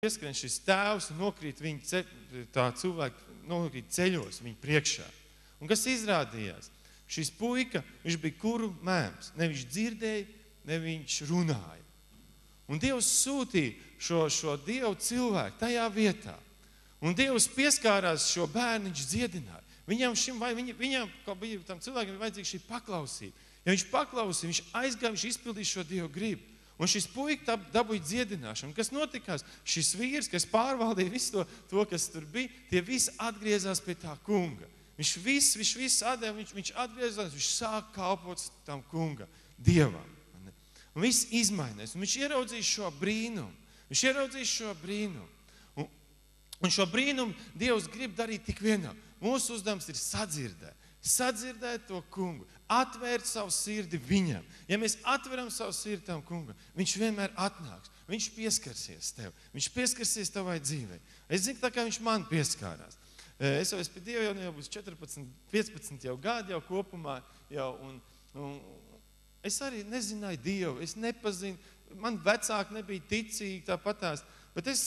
pieskrien šis tēvs un nokrīt viņa ce, tā cilvēku, nokrīt ceļos viņa priekšā. Un kas izrādījās? Šis puika, viņš bija kuru mēms. Ne viņš dzirdēja, ne viņš runāja. Un Dievs sūtīja šo, šo Dievu cilvēku tajā vietā. Un Dievs pieskārās šo bērnu, viņš dziedināja. Viņam, šim, vai, viņa, viņam kā bija tam cilvēkam, bija vajadzīga šī paklausība. Ja viņš paklausīja, viņš aizgāja, viņš izpildīja šo Dievu gribu. Un šis puika dabūja dziedināšanu. Kas notikās? Šis vīrs, kas pārvaldīja visu to, to, kas tur bija, tie visi atgriezās pie tā kunga. Viņš viss, viņš viss atdeva, viņš, viņš atgriezās, viņš sāk kalpot tam kungam, dievam. Un viss izmainās. Un viņš ieraudzīs šo brīnumu. Viņš ieraudzīs šo brīnumu. Un, un šo brīnumu Dievs grib darīt tik vienam. Mūsu uzdevums ir sadzirdēt sadzirdēt to kungu, atvērt savu sirdi viņam. Ja mēs atveram savu sirdi tam kungam, viņš vienmēr atnāks. Viņš pieskarsies tev. Viņš pieskarsies tavai dzīvei. Es zinu, tā kā viņš man pieskārās. Es jau esmu pie Dieva, jau, jau būs 14, 15 jau gadi jau kopumā. Jau, un, un, es arī nezināju Dievu, es nepazinu. Man vecāki nebija ticīgi tāpatās. Bet es,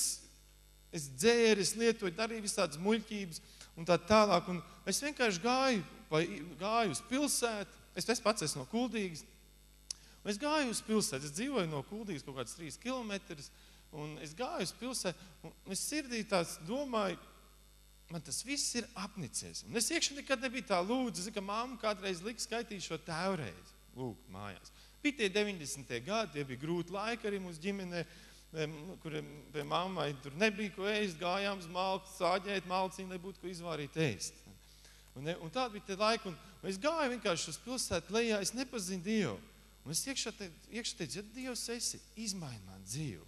es dzēru, es lietoju, darīju visādas muļķības un tā tālāk. Un es vienkārši gāju vai gāju uz pilsētu. Es, es pats esmu no Kuldīgas. Es gāju uz pilsētu. Es dzīvoju no Kuldīgas kaut kāds trīs kilometrus. Un es gāju uz pilsētu. Un es sirdī tās domāju, man tas viss ir apnicies. Un es iekšā nekad nebiju tā lūdzu. Zinu, ka mamma kādreiz lika skaitīt šo tēvreizi. Lūk, mājās. Bija tie 90. gadi, tie bija grūti laiki arī mūsu ģimenei kuriem pie mammai tur nebija ko ēst, gājām uz malku, sāģēt malciņu, lai būtu ko izvārīt ēst. Un, un tāda bija tā laika, un, un es gāju vienkārši uz pilsētu lejā, es nepazinu Dievu. Un es iekšā, te, iekšā teicu, ja Dievs esi, izmaini man dzīvi.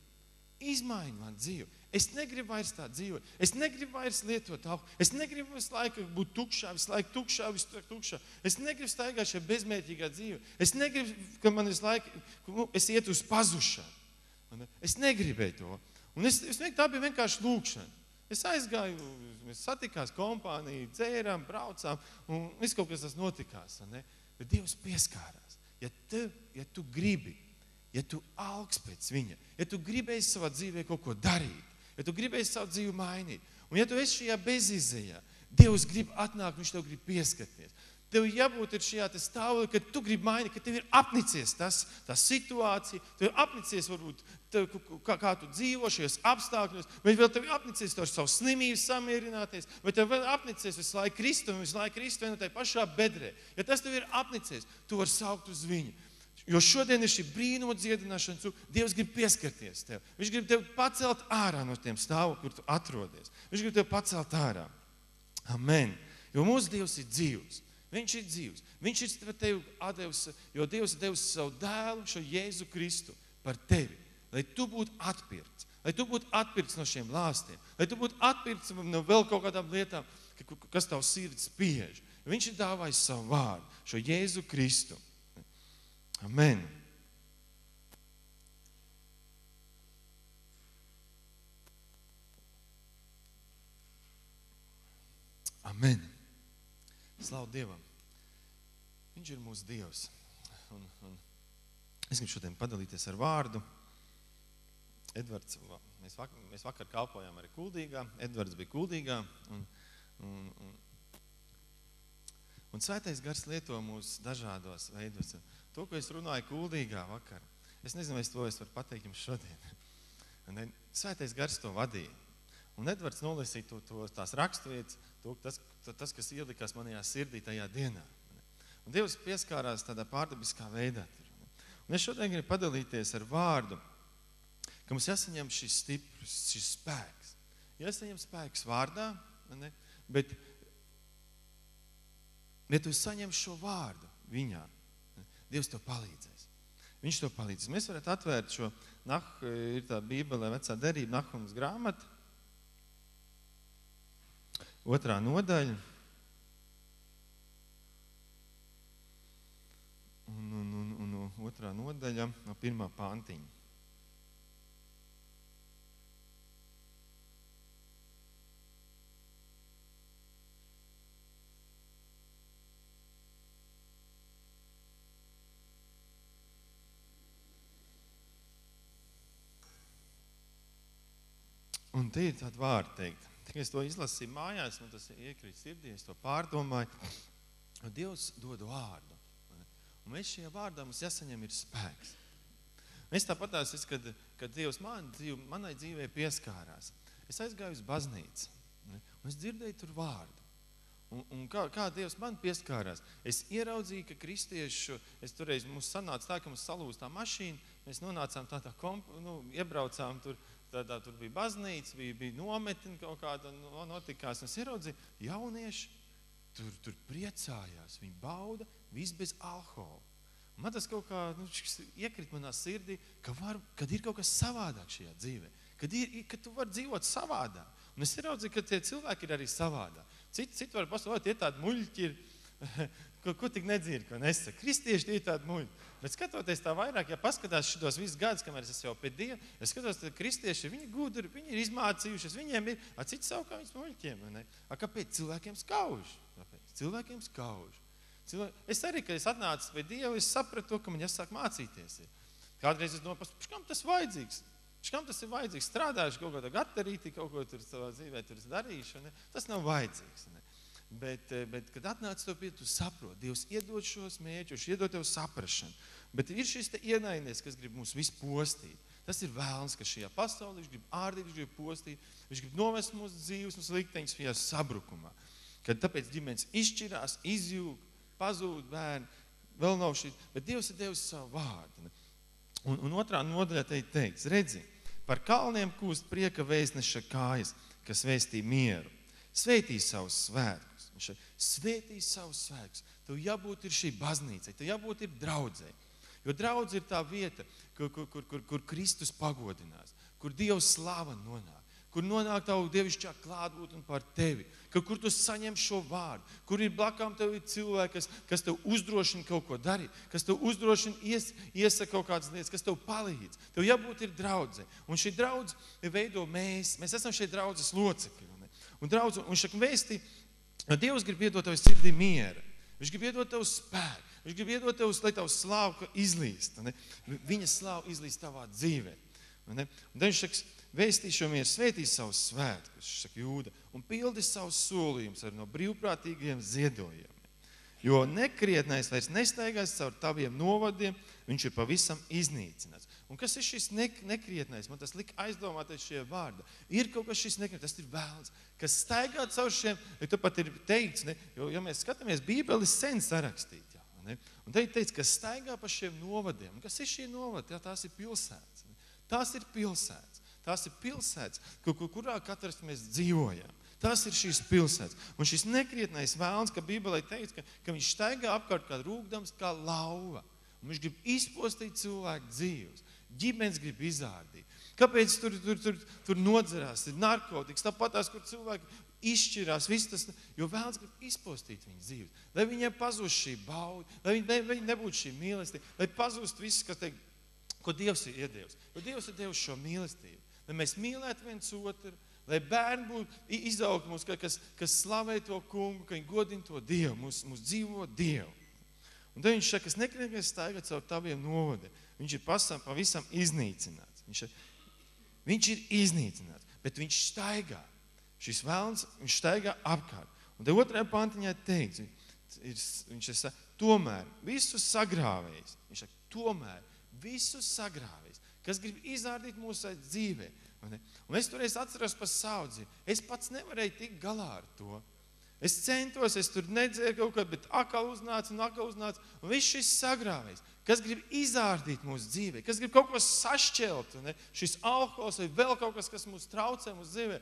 Izmaini man dzīvi. Es negribu vairs tā dzīvot. Es negribu vairs lietot alkoholu. Es negribu visu laiku būt tukšā, visu laiku tukšā, visu laiku tukšā. Es negribu staigāt šajā bezmērķīgā dzīvē. Es negribu, ka man visu laiku, nu, es iet uz pazušanu. Es negribēju to. Un es, es, tā bija vienkārši lūkšana. Es aizgāju, mēs satikās kompāniju, dzērām, braucām, un viss kaut kas tas notikās. Bet Dievs pieskārās. Ja tu, ja tu gribi, ja tu augsts pēc viņa, ja tu gribēji savā dzīvē kaut ko darīt, ja tu gribēji savu dzīvi mainīt, un ja tu esi šajā bezizējā, Dievs grib atnākt, viņš tev grib pieskarties. Tev jābūt šajā stāvoklī, ka tu gribi mainīt, ka tev ir apnicies tas, tā situācija, tev ir apnicies varbūt tev, kā, kā tu dzīvo šajos apstākļos, vai vēl tev apnicies ar savu slimību samierināties, vai tev vēl apnicies visu laiku kristu un visu laiku kristu vienā tajā pašā bedrē. Ja tas tev ir apnicies, tu vari saukt uz viņu. Jo šodien ir šī brīnuma dziedināšana, Dievs grib pieskarties tev. Viņš grib tevi pacelt ārā no tiem stāvokļiem, kur tu atrodies. Viņš grib tevi pacelt ārā. Amen. Jo mūsu Dievs ir dzīvs. Viņš ir dzīvs. Viņš ir tevi devis, jo Dievs ir devis savu dēlu, šo Jēzu Kristu, par tevi. Lai tu būtu atpirkts, lai tu būtu atpirkts no šiem lāstiem, lai tu būtu atpirkts no vēl kaut kādām lietām, kas tavu sirdi spiež. Viņš ir dāvājis savu vārdu, šo Jēzu Kristu. Amen. Amen. Slavu Dievam! Viņš ir mūsu Dievs. Un, un es gribu šodien padalīties ar vārdu. Edvards, mēs, vakar, mēs vakar kalpojām arī Kuldīgā. Edvards bija Kuldīgā. Un, un, un, un svētais gars lieto mūs dažādos veidos. To, ko es runāju Kuldīgā vakar, es nezinu, es to es varu pateikt jums šodien. Un, svētais gars to vadīja. Un Edvards nolasīja to, to, tās raksturvietas, to, tas, tas, kas ielikās manajā sirdī tajā dienā. Un Dievs pieskārās tādā pārdabiskā veidā. Un es šodien gribu padalīties ar vārdu, ka mums jāsaņem šis stiprs, šis spēks. Jāsaņem spēks vārdā, ne? bet ja tu saņem šo vārdu viņā, ne? Dievs to palīdzēs. Viņš to palīdzēs. Mēs varam atvērt šo, nah, ir tā bībelē vecā derība, Nahums grāmata, otrā nodaļa. un, un, un, un otrā nodaļa no pirmā pāntiņa. Un tie ir tādi vārdi teikt. Kad es to izlasīju mājās, man tas iekrīt sirdī, es to pārdomāju. Un Dievs dod vārdu. Un mēs šajā vārdā mums jāsaņem ir spēks. Es tāpat tās, es, kad, kad Dievs man, dzīv, manai dzīvē pieskārās. Es aizgāju uz baznīcu. Un es dzirdēju tur vārdu. Un, un kā, kā Dievs man pieskārās? Es ieraudzīju, ka kristiešu, es toreiz mums sanāca tā, ka mums salūz tā mašīna, mēs nonācām tādā, komp, nu, iebraucām tur, tādā, tur bija baznīca, bija, bija nometni kaut kāda no, notikās. Es ieraudzīju, jaunieši tur, tur priecājās, viņi bauda viss bez alkohola. Man tas kaut kā nu, iekrīt manā sirdī, ka var, kad ir kaut kas savādāk šajā dzīvē, kad, ir, kad tu vari dzīvot savādāk. Un es ieraudzīju, ka tie cilvēki ir arī savādāk. Citi, citi var pasakāt, tie tādi muļķi ir, ko, ko tik nedzird, ko nesaka. Kristieši tie ir tādi muļķi. Bet skatoties tā vairāk, ja paskatās šitos visus gadus, kamēr es esmu jau pie Dieva, es skatos, ka kristieši, viņi gudri, viņi ir izmācījušies, viņiem ir, a citi savukārt viņus muļķiem. A, kāpēc cilvēkiem skauž? Kāpēc? Cilvēkiem skauž. Cilvēki, es arī, kad es atnācu pie Dieva, es sapratu to, ka man jāsāk mācīties. Kādreiz es domāju, kam tas vajadzīgs? Kam tas ir vajadzīgs? Strādājuši kaut kādā gatavītī, kaut ko tur savā dzīvē tur darījuši. Ne? Tas nav vajadzīgs. Ne? Bet, eh, bet, kad atnāc to pie, tu saproti, Dievs iedod šos mērķus, iedod tev saprašanu. Bet ir šis ienaidnieks, kas grib mūs visu postīt. Tas ir vēlams, ka šajā pasaulē viņš grib ārdīt, viņš grib postīt, viņš grib novest mūsu dzīves, mūsu likteņus šajā sabrukumā. Kad tāpēc ģimenes izšķirās, izjūg, pazūd bērni, vēl nav šī, bet Dievs ir devis savu vārdu. Ne? Un, un otrā nodaļā te ir teikts, redzi, par kalniem kūst prieka vēstneša kājas, kas vēstī mieru. Svētī savus svētkus. Viņš svētī savus svētkus. Tev jābūt ir šī baznīca, tev jābūt ir draudzē. Jo draudz ir tā vieta, kur, kur, kur, kur, kur Kristus pagodinās, kur Dieva slava nonāk kur nonāk tavu dievišķā klātbūtne par tevi, ka, kur tu saņem šo vārdu, kur ir blakām tev ir cilvēki, kas, kas tev uzdrošina kaut ko darīt, kas tev uzdrošina ies, iesaka kaut kādas lietas, kas tev palīdz. Tev jābūt ir draudzē. Un šī draudze veido mēs. Mēs esam šeit draudzes locekļi. Un, draudze, un šeit vēstī, Dievs grib iedot tev sirdī mieru. Viņš grib iedot tev spēku. Viņš grib iedot tev, lai tavs slāva izlīst. Ne? Viņa slāva izlīst tavā dzīvē. Un viņš saka, Vēstīšamies, svētīs savus svētkus, saka Jūda, un pildi savus solījumus ar no brīvprātīgiem ziedojumiem. Jo nekrietnais vairs nestaigās caur taviem novadiem, viņš ir pavisam iznīcināts. Un kas ir šis ne, nekrietnais? Man tas lika aizdomāties šie vārdi. Ir kaut kas šis nekrietnais, tas ir vēlns, kas staigā caur šiem, ja tu pat ir teikts, ne, jo, ja mēs skatāmies, Bībeli sen sarakstīt, jā, ne? un te ir teikts, kas staigā pa šiem novadiem. Un kas ir šie novadi? Jā, tās ir pilsētas. Ne? Tās ir pilsētas. Tās ir pilsētas, kur, kurā katrs mēs dzīvojam. Tas ir šīs pilsētas. Un šis nekrietnais vēlns, ka Bībelē teiks, ka, ka viņš staigā apkārt kā rūkdams, kā lauva. Un viņš grib izpostīt cilvēku dzīves. Ģimenes grib izrādīt. Kāpēc tur, tur, tur, tur nodzerās, ir narkotikas, tāpat tās, kur cilvēki izšķirās, viss tas, jo vēlams grib izpostīt viņu dzīvi. Lai viņiem pazūst šī bauda, lai viņi, lai viņi nebūtu šī mīlestība, lai pazūst viss, kas teikt, ko Dievs ir iedevis. Jo Dievs ir devis šo mīlestību lai mēs mīlētu viens otru, lai bērni būtu izaugt mums, kas, kas slavē to kungu, ka viņi godina to Dievu, mūs, mūs dzīvo Dievu. Un tad viņš saka, kas nekrietnieks staigā caur taviem novadiem. Viņš ir pasam, pavisam iznīcināts. Viņš ir, viņš ir iznīcināts, bet viņš staigā. Šis vēlns, viņš staigā apkārt. Un te otrajā pantiņā teikts, ir, viņš ir, tomēr visus sagrāvējis. Viņš saka, tomēr visus sagrāvējis kas grib izrādīt mūsu dzīvē. Un es toreiz atceros par savu dzīvi. Es pats nevarēju tikt galā ar to. Es centos, es tur nedzēru kaut ko, bet atkal uznāca un atkal uznāca. Un viss šis sagrāvējs, kas grib izrādīt mūsu dzīvē, kas grib kaut ko sašķelt, ne? šis alkohols vai vēl kaut kas, kas mūs traucē mūsu dzīvē.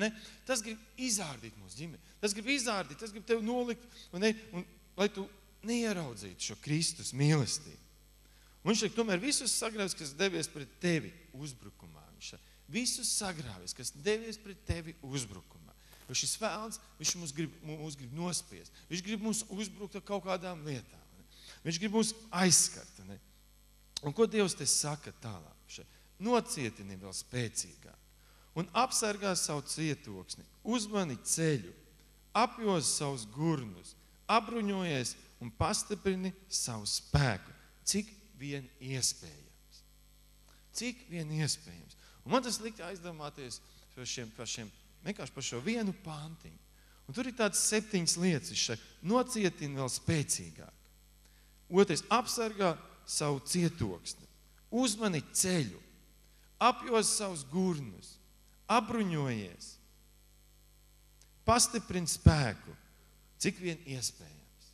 Ne? Tas grib izrādīt mūsu ģimeni. Tas grib izrādīt, tas grib tevi nolikt, un, ne? un, lai tu neieraudzītu šo Kristus mīlestību. Un viņš saka, tomēr visus sagrāvis, kas devies pret tevi uzbrukumā. Viņš saka, visus sagrāvis, kas devies pret tevi uzbrukumā. Jo šis vēlns, viņš mūs grib, mūs grib nospiest. Viņš grib mūs uzbrukt ar kaut kādām lietām. Viņš grib mūs aizskart. Ne? Un ko Dievs te saka tālāk? Nocietini vēl spēcīgāk un apsargā savu cietoksni, uzmani ceļu, apjoz savus gurnus, apbruņojies un pastiprini savu spēku. Cik vien iespējams. Cik vien iespējams. Un man tas likte aizdomāties par šiem, par šiem, vienkārši par šo vienu pantiņu. Un tur ir tādas septiņas lietas, saka, nocietina vēl spēcīgāk. Otrais, apsargā savu cietoksni, uzmani ceļu, apjos savus gurnus, apbruņojies, pastiprini spēku, cik vien iespējams.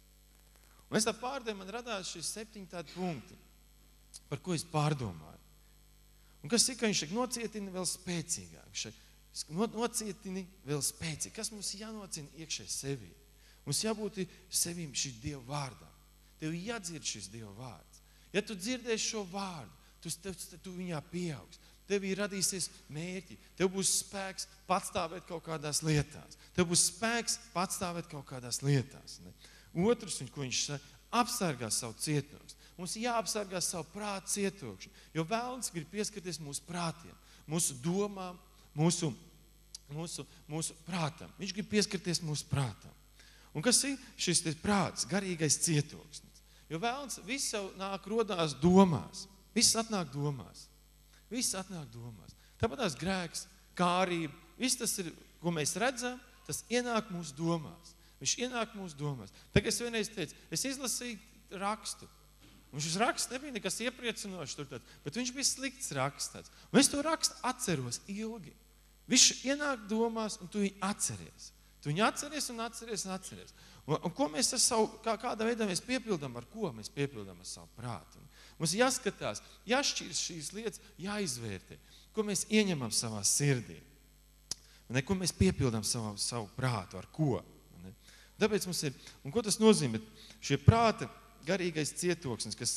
Un es tā pārdomāju, man radās šīs septiņi tādi punkti, par ko es pārdomāju. Un kas ir, ka viņš saka, nocietina vēl spēcīgāk. Viņš saka, nocietini vēl spēcīgāk. Kas mums jānocina iekšē sevī? Mums jābūt sevīm šī Dieva vārdā. Tev jādzird šis Dieva vārds. Ja tu dzirdēsi šo vārdu, tu, tu, tu viņā pieaugs. Tev ir radīsies mērķi, tev būs spēks patstāvēt kaut kādās lietās. Tev būs spēks patstāvēt kaut kādās lietās. Ne? Otrs, ko viņš saka, apsargā savu cietokšņu. Mums ir jāapsargā savu prātu cietokšņu, jo vēlams grib pieskarties mūsu prātiem, mūsu domām, mūsu, mūsu, mūsu prātam. Viņš grib pieskarties mūsu prātam. Un kas ir šis prāts, garīgais cietoksnis? Jo vēlams viss jau nāk rodās domās. Viss atnāk domās. Viss atnāk domās. Tāpat tās grēks, kārība, viss tas ir, ko mēs redzam, tas ienāk mūsu domās. Viņš ienāk mūsu domās. Tagad es vienreiz teicu, es izlasīju rakstu. Un šis raksts nebija nekas iepriecinošs, tur, tad, bet viņš bija slikts raksts. Un es to rakstu atceros ilgi. Viņš ienāk domās, un tu viņu atceries. Tu viņu atceries un atceries un atceries. Un, un ko mēs ar savu, kā, kādā veidā mēs piepildām, ar ko mēs piepildām ar savu prātu? Mums jāskatās, jāšķirs šīs lietas, jāizvērtē, ko mēs ieņemam savā sirdī. Ne, ko mēs piepildām savu, savu prātu, ar ko. Ne? Tāpēc mums ir, un ko tas nozīmē? Šie prāta garīgais cietoksnis, kas,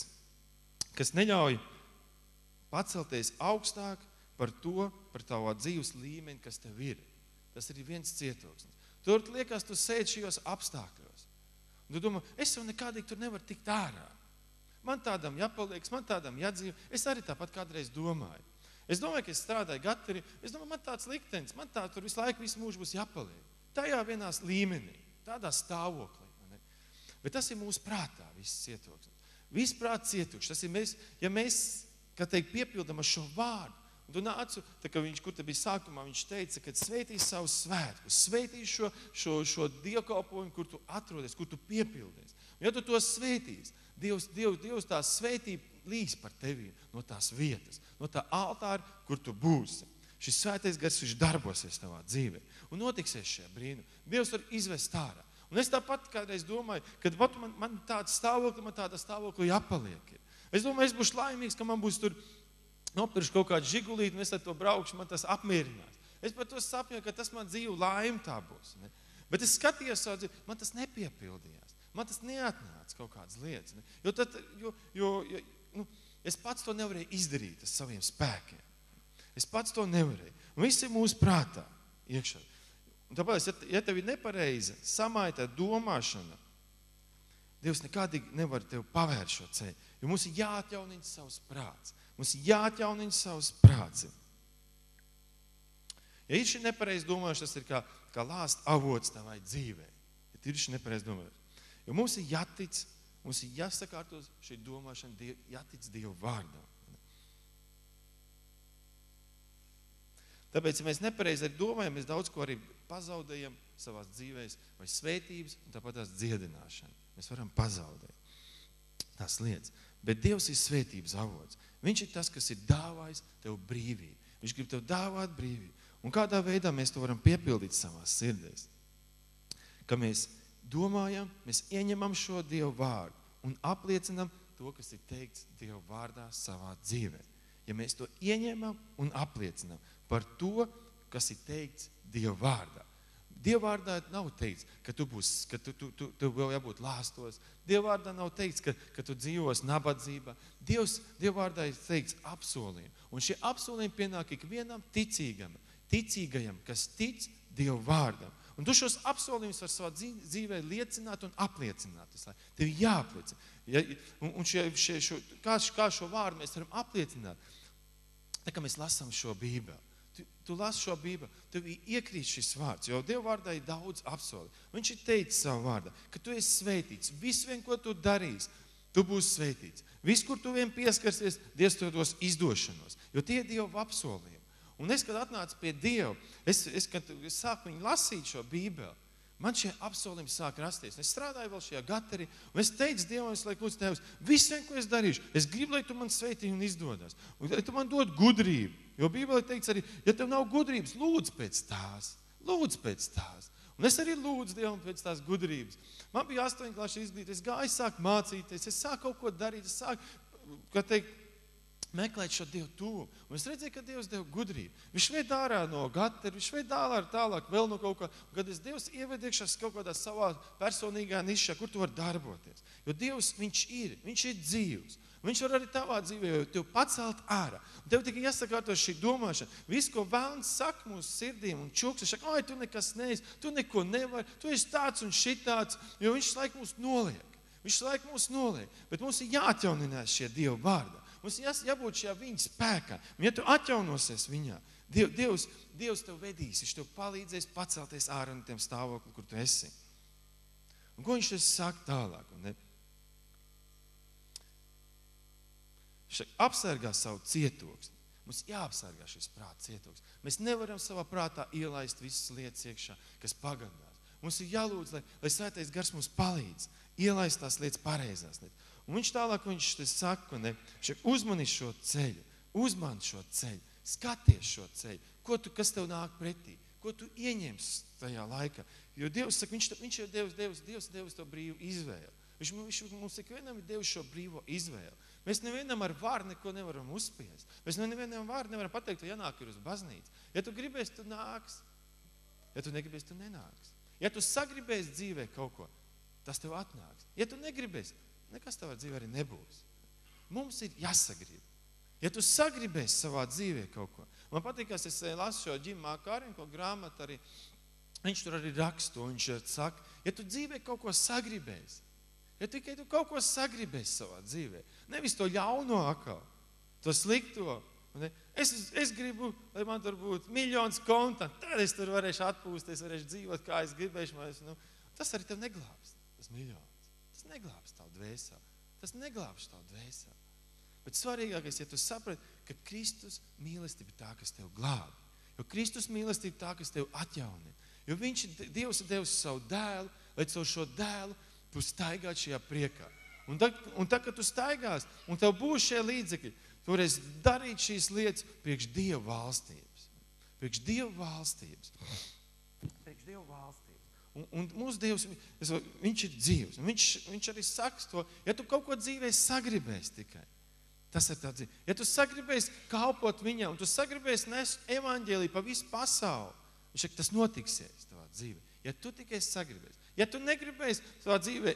kas neļauj pacelties augstāk par to, par tavu dzīves līmeni, kas tev ir. Tas ir viens cietoksnis. Tur liekas, tu sēdi šajos apstākļos. Un tu domā, es jau nekādīgi tur nevaru tikt ārā. Man tādam jāpaliek, man tādam jādzīvo. Es arī tāpat kādreiz domāju. Es domāju, ka es strādāju gatavī. Es domāju, man tāds liktenis, man tā tur visu laiku, visu mūžu būs jāpaliek. Tajā vienā līmenī, tādā stāvoklī. Bet tas ir mūsu prātā, viss cietoksnis. Viss prāts cietoksnis. Tas ir mēs, ja mēs, kā teikt, piepildam ar šo vārdu. Un nācu, tā kā viņš, kur te bija sākumā, viņš teica, ka sveitīs savu svētku, sveitīs šo, šo, šo dievkalpojumu, kur tu atrodies, kur tu piepildies. Un ja tu to sveitīs, Dievs, Dievs, Dievs tā svētība līs par tevi no tās vietas, no tā altāra, kur tu būsi. Šis svētais gars, viņš darbosies tavā dzīvē un notiksies šie brīnumi. Dievs var izvest ārā. Un es tāpat kādreiz domāju, ka man, man tāda stāvokļa, man tāda stāvokļa jāpaliek. Ir. Es domāju, es būšu laimīgs, ka man būs tur nopirkts kaut kāda žigulīte, un es ar to braukšu, man tas apmierinās. Es par to sapņoju, ka tas man dzīvu laime tā būs. Ne? Bet es skatījos savu dzīvi, man tas nepiepildījās. Man tas neatnāca kaut kādas lietas. Ne? Jo, tad, jo, jo, jo nu, es pats to nevarēju izdarīt ar saviem spēkiem. Es pats to nevarēju. Un viss ir mūsu prātā iekšā. Un tāpēc, ja, ja tev ir nepareiza samaita domāšana, Dievs nekādīgi nevar tev pavērt šo ceļu. Jo mums ir jāatjaunina savs prāts. Mums jāatjaunina savs prāts. Ja ir šī nepareiza domāšana, tas ir kā, kā lāst avots tavai dzīvei. Ja ir šī nepareiza domāšana. Jo mums ir jātic, mums ir jāsakārto šī domāšana, jātic Dieva vārdam. Tāpēc, ja mēs nepareizi domājam, mēs daudz ko arī pazaudējam savā dzīvē, vai svētības, un tāpat tās dziedināšana. Mēs varam pazaudēt tās lietas. Bet Dievs ir svētības avots. Viņš ir tas, kas ir dāvājis tev brīvību. Viņš grib tev dāvāt brīvību. Un kādā veidā mēs to varam piepildīt savā sirdīs? Ka mēs domājam, mēs ieņemam šo Dievu vārdu un apliecinam to, kas ir teikts Dieva vārdā savā dzīvē. Ja mēs to ieņemam un apliecinam par to, kas ir teikts Dieva vārdā. Dieva vārdā nav teikts, ka tu būsi, ka tu, tu, tu, tu vēl jābūt lāstos. Dieva vārdā nav teikts, ka, ka tu dzīvos nabadzībā. Dievs, Dieva vārdā ir teikts apsolījumi. Un šie apsolījumi pienāk ikvienam ticīgam, ticīgajam, kas tic Dieva vārdam. Un tu šos apsolījumus var savā dzīvē liecināt un apliecināt. Tev jāapliecina. Ja, un, un šie, šie, šo, kā, kā šo vārdu mēs varam apliecināt? Tā kā mēs lasām šo bībeli tu, tu lasi šo Bībeli, tev iekrīt šis vārds, jo Dieva vārdā ir daudz apsoli. Viņš ir teicis savu vārdu, ka tu esi svētīts. Viss, vien, ko tu darīsi, tu būsi svētīts. Viss, kur tu vien pieskarsies, Dievs tev dos izdošanos, jo tie ir Dieva apsolījumi. Un es, kad atnācu pie Dieva, es, es kad es sāku viņu lasīt šo bībeli, man šie apsolījumi sāk rasties. Es strādāju vēl šajā gatarī, un es teicu Dievam, es laiku lūdzu Tevs, visu, ko es darīšu, es gribu, lai Tu man sveitī un izdodas. Un lai Tu man dod gudrību. Jo Bībelē teikts arī, ja tev nav gudrības, lūdz pēc tās. Lūdz pēc tās. Un es arī lūdzu Dievam pēc tās gudrības. Man bija astoņu klašu izglītība, es gāju, sāku mācīties, es sāku kaut ko darīt, es sāku, kā teikt, meklēt šo Dievu tuvu. Un es redzēju, ka Dievs deva gudrību. Viņš ved ārā no gata, viņš ved ārā tālāk, vēl no kaut kā. Kad es Dievs ieved iekšā kaut kādā savā personīgā nišā, kur tu vari darboties. Jo Dievs, viņš ir, viņš ir dzīvs. Viņš var arī tavā dzīvē, jo tev pacelt ārā. Un tev tikai jāsakārto šī domāšana. Viss, ko vēlams saka mūsu sirdīm un čuks, viņš saka, oi, tu nekas neesi, tu neko nevari, tu esi tāds un šitāds, jo viņš laiku mūs noliek. Viņš laiku mūs noliek. Bet mums ir jāatjauninās šie Dieva vārdi. Mums jās, jābūt šajā viņa spēkā. Un ja tu atjaunosies viņā, Dievs, Dievs tev vedīs, Viņš tev palīdzēs pacelties ārā no tiem stāvokļiem, kur tu esi. Un ko viņš saka tālāk? Ne? Viņš apsargā savu cietoksni. Mums jāapsargā šis prāta cietoksnis. Mēs nevaram savā prātā ielaist visas lietas iekšā, kas pagandās. Mums ir jālūdz, lai, lai svētais gars mums palīdz ielaist tās lietas pareizās lietas. Un viņš tālāk viņš saka, ne, uzmani šo ceļu, uzmani šo ceļu, skaties šo ceļu, ko tu, kas tev nāk pretī, ko tu ieņemsi tajā laikā. Jo Dievs saka, viņš, viņš ir Dievs, Dievs, Dievs, Dievs to brīvu izvēli. Viņš, viņš mums ikvienam ir devis šo brīvo izvēli. Mēs nevienam ar vārdu neko nevaram uzspiest. Mēs nevienam vārdu nevaram pateikt, tu jānāk uz baznīcu. Ja tu gribēsi, tu nāks. Ja tu negribēsi, tu nenāks. Ja tu sagribēsi dzīvē kaut ko, tas tev atnāks. Ja tu negribēsi, nekas tavā dzīvē arī nebūs. Mums ir jāsagrib. Ja tu sagribēsi savā dzīvē kaut ko, man patīk, ka es lasu šo ģimā Kārinko grāmatu, arī viņš tur arī raksto, viņš saka, ja tu dzīvē kaut ko sagribēsi, ja tikai tu kaut ko sagribēsi savā dzīvē, nevis to ļauno atkal, to slikto? Es, es gribu, lai man tur būtu miljons konta, tad es tur varēšu atpūsties, varēšu dzīvot, kā es gribēšu. Es, nu, tas arī tev neglābs, tas miljons. Tas neglābs tavu dvēseli. Tas neglābs tavu dvēseli. Bet svarīgākais, ja tu saprati, ka Kristus mīlestība ir tā, kas tev glābi. Jo Kristus mīlestība ir tā, kas tev atjaunina. Jo viņš, Dievs ir devis savu dēlu, lai caur šo dēlu tu staigātu šajā priekā. Un tad, un tad, kad tu staigās, un tev būs šie līdzekļi, Tu varēsi darīt šīs lietas priekš Dieva valstības. Priekš Dieva valstības. Priekš Dieva valstības. Un, un mūsu Dievs, viņš ir dzīvs. Viņš, viņš arī saka to, ja tu kaut ko dzīvē sagribēsi tikai. Tas ir tāds, ja tu sagribēsi kalpot viņam, un tu sagribēsi nest evaņģēlī pa visu pasauli, viņš saka, tas notiksies tavā dzīvē. Ja tu tikai sagribēsi. Ja tu negribēsi savā dzīvē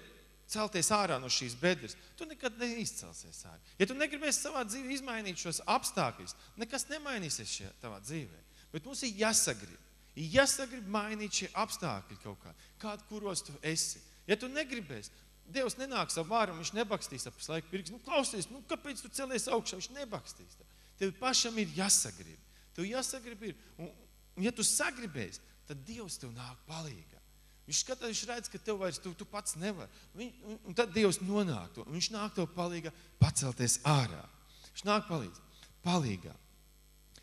celties ārā no šīs bedres, tu nekad neizcelsies ārā. Ja tu negribēsi savā dzīvē izmainīt šos apstākļus, nekas nemainīsies šajā tavā dzīvē. Bet mums ir jāsagrib. Ir jāsagrib mainīt šie apstākļi kaut kā, kādi, kuros tu esi. Ja tu negribēsi, Dievs nenāks ar vāru, viņš nebakstīs ap laiku pirks. Nu, klausies, nu, kāpēc tu celies augšā? Viņš nebakstīs. Tev pašam ir jāsagrib. Tev jāsagrib ir. Un, un ja tu sagribēsi, tad Dievs tev nāk palīgā. Viņš skatās, viņš redz, ka tev vairs tu, tu pats nevari. Viņ, un, un tad Dievs nonāk to. Viņš nāk tev palīgā pacelties ārā. Viņš nāk palīdz. Palīgā.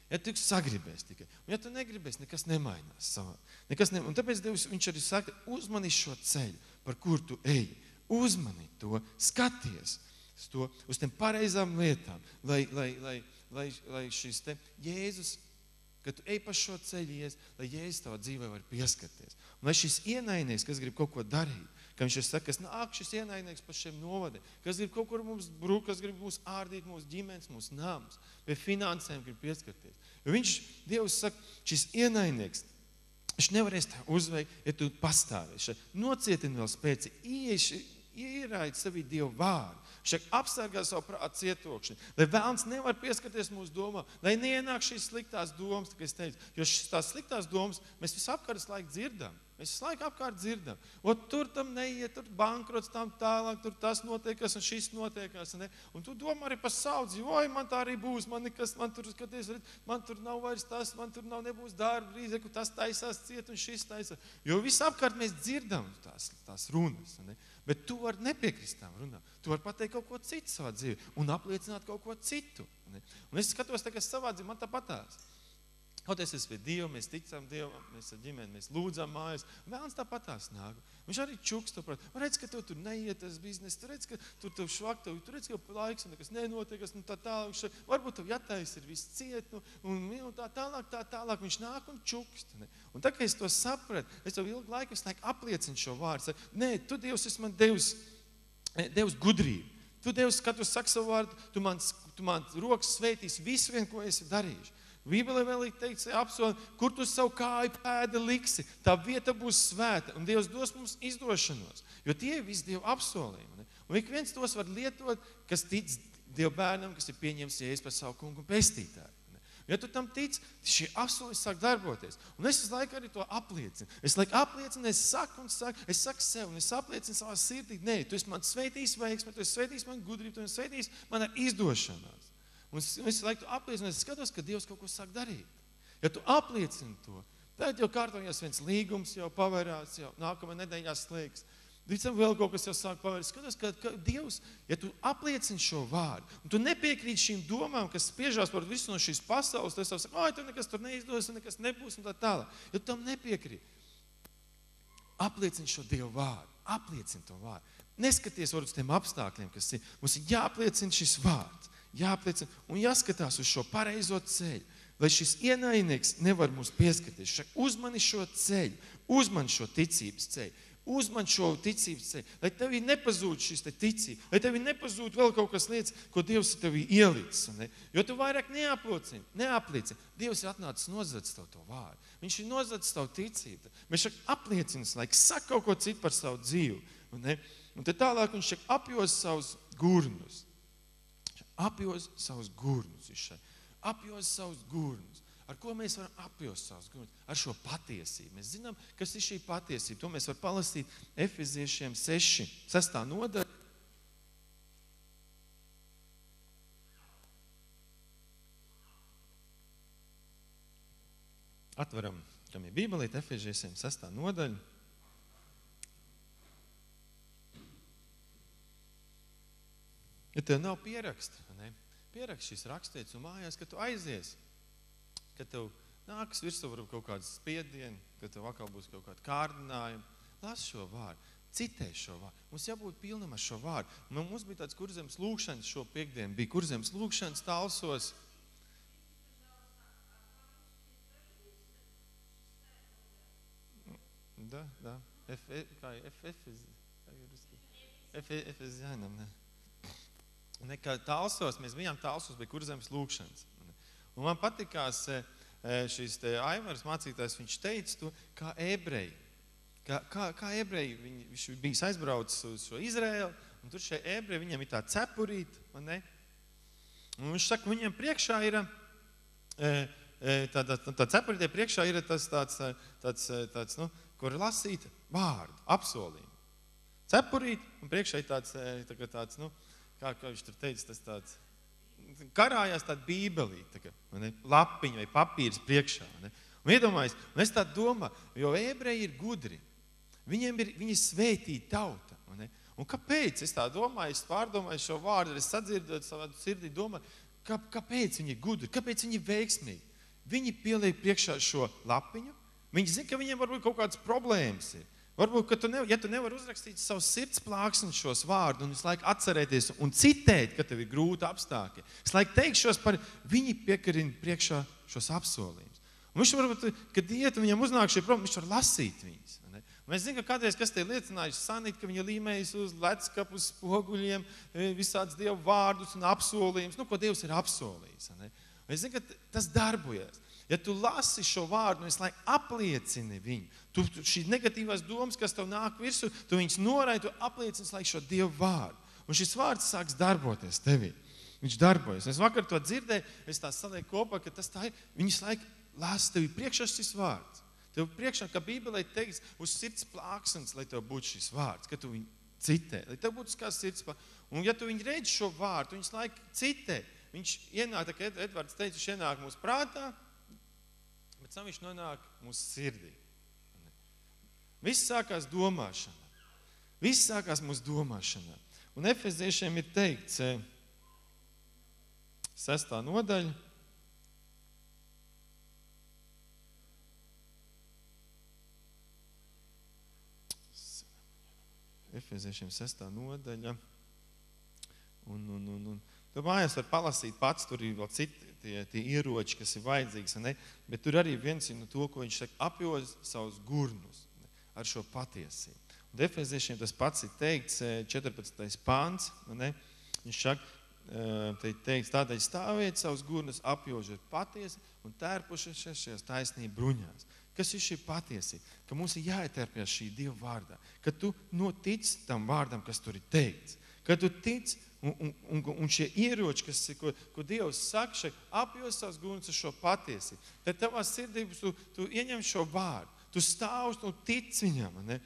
Ja tu sagribēsi tikai, un ja tu negribēsi, nekas nemainās. Savā. Nekas ne, un tāpēc Dievs viņš arī saka, uzmani šo ceļu, par kur tu ej. Uzmani to, skaties uz, to, uz tiem pareizām lietām, lai, lai, lai, lai, lai šis te Jēzus ka tu ej pa šo ceļu, ies, lai Jēzus tavā dzīvē var pieskarties. Un lai šis ienaidnieks, kas grib kaut ko darīt, ka viņš ir saka, kas nāk šis ienaidnieks pa šiem novadiem, kas grib kaut kur mums brūkt, kas grib mūs ārdīt, mūsu ģimenes, mūsu nāmas, pie finansēm grib pieskarties. Jo viņš, Dievs saka, šis ienaidnieks, viņš nevarēs tā uzveikt, ja tu pastāvēsi. Nocietini vēl spēcīgi, ierādi sevī Dievu vārdu. Viņš apsargā savu prātu cietokšņu, lai vēlams nevar pieskarties mūsu domām, lai neienāk šīs sliktās domas, kā es teicu. Jo šīs tās sliktās domas mēs visapkārt laiku dzirdam. Mēs visu laiku apkārt dzirdam, ka tur tam neiet, tur bankrots, tam tālāk, tur tas notiekās un šis notiekās. Ne? Un tu domā arī par savu dzīvi, oi, man tā arī būs, man nekas, man tur, skaties, man tur nav vairs tas, man tur nav nebūs darba, ka tas taisās ciet un šis taisās. Jo visapkārt mēs dzirdam tās, tās runas. Ne? Bet tu vari nepiekrist tam runām. Tu vari pateikt kaut ko citu savā dzīvē un apliecināt kaut ko citu. Ne? Un es skatos tagad savā dzīvē, man tāpatās. Kaut es esmu pie Dieva, mēs ticam Dievam, mēs ar ģimeni, mēs lūdzam mājās. Vēlams tāpat tās nāk. Viņš arī čuks to prāt. Redz, ka tev tur neiet tas biznes, tur redz, ka tur tev švak, tev, tur redz, ka laiks un nekas nenotiek, nu tā tālāk. Še, varbūt tev jātais ir viss ciet, nu, un, un tā tālāk, tā tālāk. Viņš nāk un čukst. Ne? Un tā kā es to sapratu, es jau ilgu laiku, es laiku apliecinu šo vārdu. Nē, tu Dievs esi man devis, devis gudrību. Tu Dievs, kad tu saki savu vārdu, tu man, tu man rokas svētīs visu vien, ko esi darījis. Bībelē vēl ir teikts, apsoli, kur tu savu kāju pēdi liksi, tā vieta būs svēta. Un Dievs dos mums izdošanos, jo tie ir visi Dieva apsolījumi. Ne? Un ik viens tos var lietot, kas tic Dieva bērnam, kas ir pieņems jēzus par savu kungu un pestītāju. Ja tu tam tici, šie apsolījumi sāk darboties. Un es visu laiku arī to apliecinu. Es laiku apliecinu, es saku un saku, es saku sev, un es apliecinu savā sirdī, nē, tu esi man svētījis veiksmi, tu esi svētījis man gudrību, tu esi svētījis man ar izdošanos. Un visu laiku apliecinu, es skatos, ka Dievs kaut ko sāk darīt. Ja tu apliecini to, tad jau kārtojas viens līgums, jau pavērās, jau nākamā nedēļā slēgs. Visam vēl kaut kas jau sāk pavērst. Skatos, ka, ka Dievs, ja tu apliecini šo vārdu, un tu nepiekrīti šīm domām, kas spiežās par visu no šīs pasaules, tad es saku, ah, tur nekas tur neizdos, nekas nebūs un tā tālāk. Ja tu tam nepiekrīti, apliecini šo Dievu vārdu, apliecini to vārdu. Neskaties uz tiem apstākļiem, kas ir. Mums ir jāapliecina šis vārds jāpliecina un jāskatās uz šo pareizo ceļu. Lai šis ienaidnieks nevar mums pieskarties, uzmani šo ceļu, uzmani šo ticības ceļu. Uzman šo ticības ceļu, lai tev nepazūd šis te ticība, lai tev nepazūd vēl kaut kas lietas, ko Dievs ir tevī ielicis. Ne? Jo tu vairāk neapliecini, neapliecini. Dievs ir atnācis nozadzis tev to vārdu. Viņš ir nozadzis tavu ticību. Viņš apliecina, lai saka kaut ko citu par savu dzīvi. Ne? Un tad tālāk viņš apjos savus gurnus apjos savus gurnus. Apjos savus gurnus. Ar ko mēs varam apjost savus gurnus? Ar šo patiesību. Mēs zinām, kas ir šī patiesība. To mēs varam palasīt Efeziešiem 6, 6. nodaļa. Atveram, kam ir Bībelīte, Efeziešiem 6. nodaļa. Ja tev nav pieraksta, ne? pierakst šis rakstīts un mājās, ka tu aizies, ka tev nāks virsū varbūt kaut kāds spiediens, ka tev atkal būs kaut kāda kārdinājuma. Las šo vārdu, citē šo vārdu. Mums jābūt pilnam ar šo vārdu. Mums bija tāds kurzems lūkšanas šo piekdienu, bija kurzems lūkšanas talsos. Da, da. F, kā F, F, F, F, F, F, nekā tālsos, mēs bijām tālsos, bija kurzemes lūkšanas. Un man patikās e, e, šis Aivars mācītājs, viņš teica to kā ebreji. Kā, kā, kā ebreji, viņ, viņš bija aizbraucis uz šo Izraēlu, un tur šie ebreji, viņam ir tā cepurīt, man ne? Un viņš saka, viņam priekšā ir, e, tā, tā, tā cepurītē priekšā ir tas tāds, tāds, tāds nu, kur lasīt vārdu, apsolījumu. Cepurīt, un priekšā ir tāds, tā, tāds nu, kā, kā viņš tur teica, tas tāds karājās tāda bībelīte, tā kā, lapiņa vai papīrs priekšā. Ne? Un iedomājies, un es tā domāju, jo ebreji ir gudri. Viņiem ir, viņi ir svētīta tauta. Ne? Un kāpēc? Es tā domāju, es pārdomāju šo vārdu, es sadzirdēju savā sirdī, domāju, kā, kāpēc viņi ir gudri, kāpēc viņi ir veiksmīgi. Viņi pieliek priekšā šo lapiņu, viņi zina, ka viņiem varbūt kaut kādas problēmas ir. Varbūt, ka tu, ne, ja tu nevari uzrakstīt savu sirds plāksni šos vārdus un visu laiku atcerēties un citēt, ka tev ir grūti apstākļi, es laiku teikšos par viņi piekarina priekšā šos apsolījumus. Un viņš varbūt, kad iet un viņam uznāk šie problēmas, viņš var lasīt viņus. Mēs zinām, ka kādreiz kas te liecinājuši sanīt, ka viņi līmējas uz leckapu, uz spoguļiem, e, visādas dievu vārdus un apsolījumus, nu, ko Dievs ir apsolījis. Es zinu, ka tas darbojas. Ja tu lasi šo vārdu, un es lai apliecini viņu, tu, tu šīs negatīvās domas, kas tev nāk virsū, tu viņus noraidi, tu apliecini lai šo Dievu vārdu. Un šis vārds sāks darboties tevī. Viņš darbojas. Es vakar to dzirdēju, es tā salieku kopā, ka tas tā ir. Viņus laik lasa tev priekšā šis vārds. Tev priekšā, ka Bībelē teiks uz sirds plāksnes, lai tev būtu šis vārds, ka tu viņu citē, lai tev būtu kā sirds plāksnes. Un ja tu viņu redzi šo vārdu, viņus laik citē, viņš ienāk, tā kā Edvards teica, viņš ienāk mūsu prātā, pēc tam viņš nonāk mūsu sirdī. Viss sākās domāšana. Viss sākās mūsu domāšanā. Un efeziešiem ir teikts, sestā nodaļa, Efeziešiem sestā nodaļa, un, un, un, un. Tu mājās var palasīt pats, tur ir vēl citi tie, tie ieroči, kas ir vajadzīgs. Bet tur arī viens ir no to, ko viņš saka, apjoz savus gurnus ne? ar šo patiesību. Un Efeziešiem tas pats ir teikts 14. pāns. Ne? Viņš saka, te teiks, tādēļ stāviet savus gurnus, apjožot patiesi un tērpušies šajās taisnība bruņās. Kas ir šī patiesība? Ka mums ir jāietērpjas šī Dieva vārdā. Ka tu notic tam vārdam, kas tur ir teikts. Ka tu tic un, un, un, šie ieroči, kas, ko, ko Dievs saka, šeit apjos savus gurnus ar šo patiesību. Tad tavā sirdī tu, tu ieņem šo vārdu. Tu stāv un tic viņam. Ne?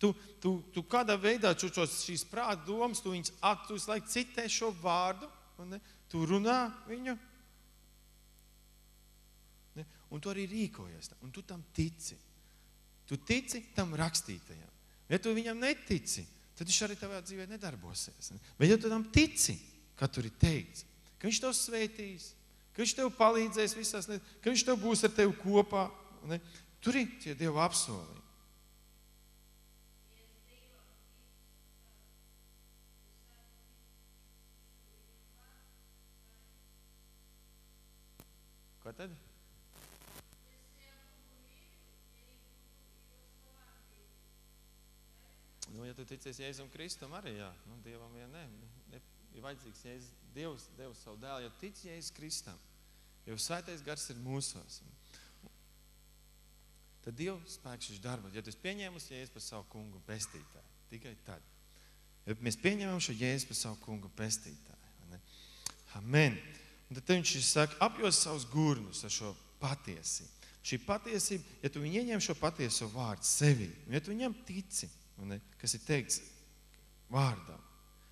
Tu, tu, tu kādā veidā tu šos, šīs prāta domas, tu viņus attus, lai citē šo vārdu, ne? tu runā viņu. Ne? Un tu arī rīkojies, un tu tam tici. Tu tici tam rakstītajam. Ja tu viņam netici, tad viņš arī tavā dzīvē nedarbosies. Ne? Bet ja tu tam tici, kā tur ir teikts, ka viņš tev svētīs, ka viņš tev palīdzēs visās lietās, ka viņš tev būs ar tevi kopā, ne? tur ir tie Dieva apsolījumi. Ko tad? Nu, ja tu ticies Jēzum Kristum, arī jā, nu, Dievam vien nē, ne, ir vajadzīgs Jēzus, Dievs, Dievs savu dēlu, jo tic Jēzus Kristam, jo svētais gars ir mūsos. Tad Dieva spēks šis darbs, ja tu esi pieņēmusi Jēzus par savu kungu pestītāju, tikai tad. Ja mēs pieņemam šo Jēzus par savu kungu pestītāju. Ne? Amen. Un tad viņš saka, apjos savus gurnus ar šo patiesību. Šī patiesība, ja tu ieņem šo patieso vārdu sevī, ja tu viņam tici, ne, kas ir teikts vārdam,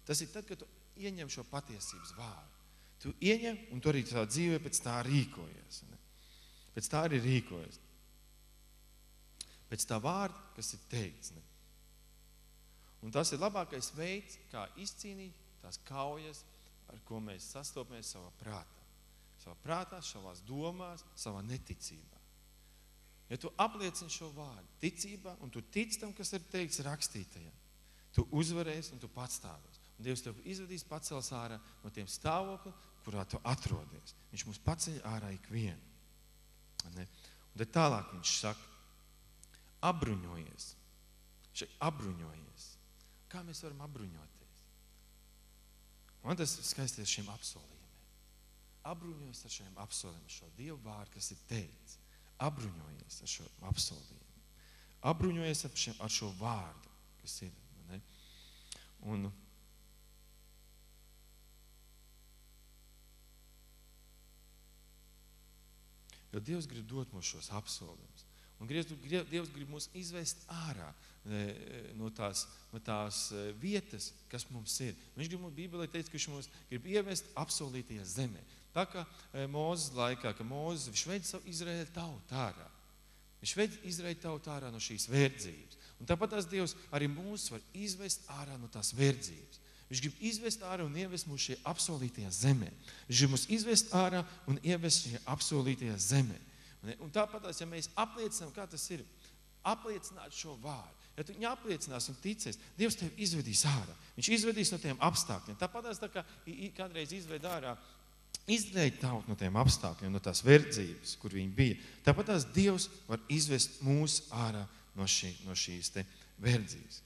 tas ir tad, kad tu ieņem šo patiesības vārdu. Tu ieņem un tu arī savā dzīvē pēc tā rīkojies. Ne? Pēc tā arī rīkojies. Pēc tā vārda, kas ir teikts. Ne? Un tas ir labākais veids, kā izcīnīt tās kaujas, ar ko mēs sastopamies savā prātā. Savā prātā, savā domās, savā neticībā. Ja tu apliecini šo vārdu ticībā, un tu tici tam, kas ir teikts rakstītajā, tu uzvarēsi un tu patstāvēsi. Un Dievs tev izvedīs pacels ārā no tiem stāvokļiem, kurā tu atrodies. Viņš mums paceļ ārā ikvienu. Un tad tālāk viņš saka, apbruņojies. Šeit apbruņojies. Kā mēs varam apbruņot? Man tas skaisties šiem apsolījumiem. Apbruņojies ar šiem apsolījumiem, šo Dievu vārdu, kas ir teikts. Apbruņojies ar šo apsolījumu. Apbruņojies ar, šiem, ar šo vārdu, kas ir. Ne? Un, jo Dievs grib dot mums šos apsolījumus. Un Dievs grib mūs izvest ārā e, no tās, no tās e, vietas, kas mums ir. Viņš grib mums, Bībelē teikt, ka viņš mūs grib ievest apsolītajā zemē. Tā kā e, Mūzes laikā, ka Mūzes, viņš veid savu Izraēlu tautu ārā. Viņš veid Izraēlu tautu ārā no šīs verdzības. Un tāpat tās Dievs arī mūs var izvest ārā no tās verdzības. Viņš grib izvest ārā un ievest mūs šajā apsolītajā zemē. Viņš grib mūs izvest ārā un ievest šajā apsolītajā zemē. Un tāpat, ja mēs apliecinām, kā tas ir, apliecināt šo vārdu. Ja tu viņu apliecinās un ticēs, Dievs tevi izvedīs ārā. Viņš izvedīs no tiem apstākļiem. Tāpat tā kā kādreiz izved ārā Izdarīt tautu no tiem apstākļiem, no tās verdzības, kur viņi bija. Tāpat tās Dievs var izvest mūs ārā no, šī, no šīs verdzības.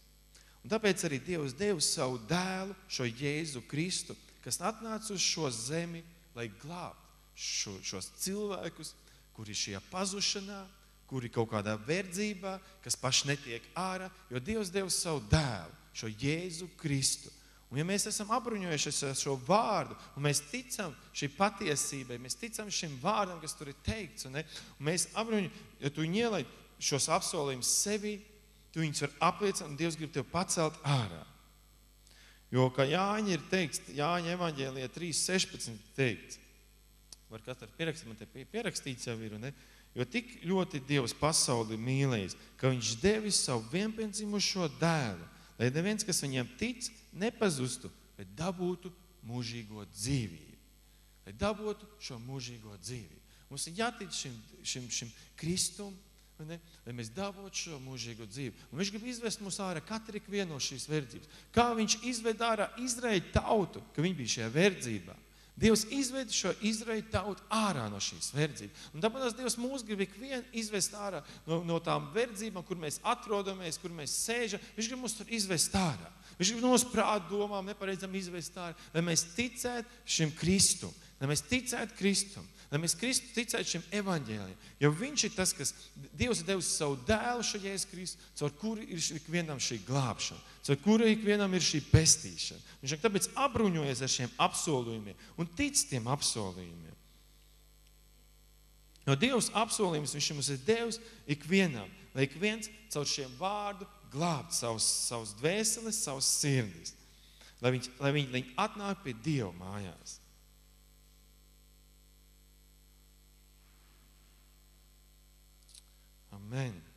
Un tāpēc arī Dievs deva savu dēlu, šo Jēzu Kristu, kas atnāca uz šo zemi, lai glābtu šo, šos cilvēkus, kuri šajā pazušanā, kuri kaut kādā verdzībā, kas paši netiek ārā, jo Dievs deva savu dēlu, šo Jēzu Kristu. Un ja mēs esam apbruņojušies ar šo vārdu, un mēs ticam šai patiesībai, mēs ticam šim vārdam, kas tur ir teikts, un, ne, un mēs apbruņojam, ja tu ielaid šos apsolījumus sevi, tu viņus var apliecināt, un Dievs grib tevi pacelt ārā. Jo, kā Jāņa ir teikts, Jāņa evaņģēlijā 3.16 teikts, var katrs pierakstīt, man te pierakstīts jau ir. Ne? Jo tik ļoti Dievs pasauli mīlējis, ka Viņš devis savu vienpiedzimušo dēlu, lai neviens, kas viņam tic, nepazustu, bet dabūtu mūžīgo dzīvību. Lai dabūtu šo mūžīgo dzīvību. Mums ir jātic šim, šim, šim Kristum, ne, lai mēs dabūtu šo mūžīgo dzīvi. Un viņš grib izvest mūs ārā katru vienu no šīs verdzības. Kā viņš izved ārā Izraēļa tautu, ka viņi bija šajā verdzībā. Dievs izveda šo Izraēļu tautu ārā no šīs verdzības. Un tāpēc Dievs mūs grib ikvienu izvest ārā no, no tām verdzībām, kur mēs atrodamies, kur mēs sēžam. Viņš grib mūs tur izvest ārā. Viņš grib mūsu prāta domām nepareizam izvest ārā, lai mēs ticētu šim Kristum, lai mēs ticētu Kristum lai mēs Kristu ticētu šim evaņģēlijam. Jo Viņš ir tas, kas Dievs ir devis savu dēlu šajā Kristus, caur kuru ir ikvienam šī glābšana, caur kuru ikvienam ir šī pestīšana. Viņš ir tāpēc apbruņojies ar šiem apsolījumiem un tic tiem apsolījumiem. No Dievs apsolījums viņš mums ir devis ikvienam, lai ik viens caur šiem vārdu glābtu savus, savus dvēseles, savus sirdis. Lai viņi, lai viņi, lai viņi atnāk pie Dieva mājās. Amen.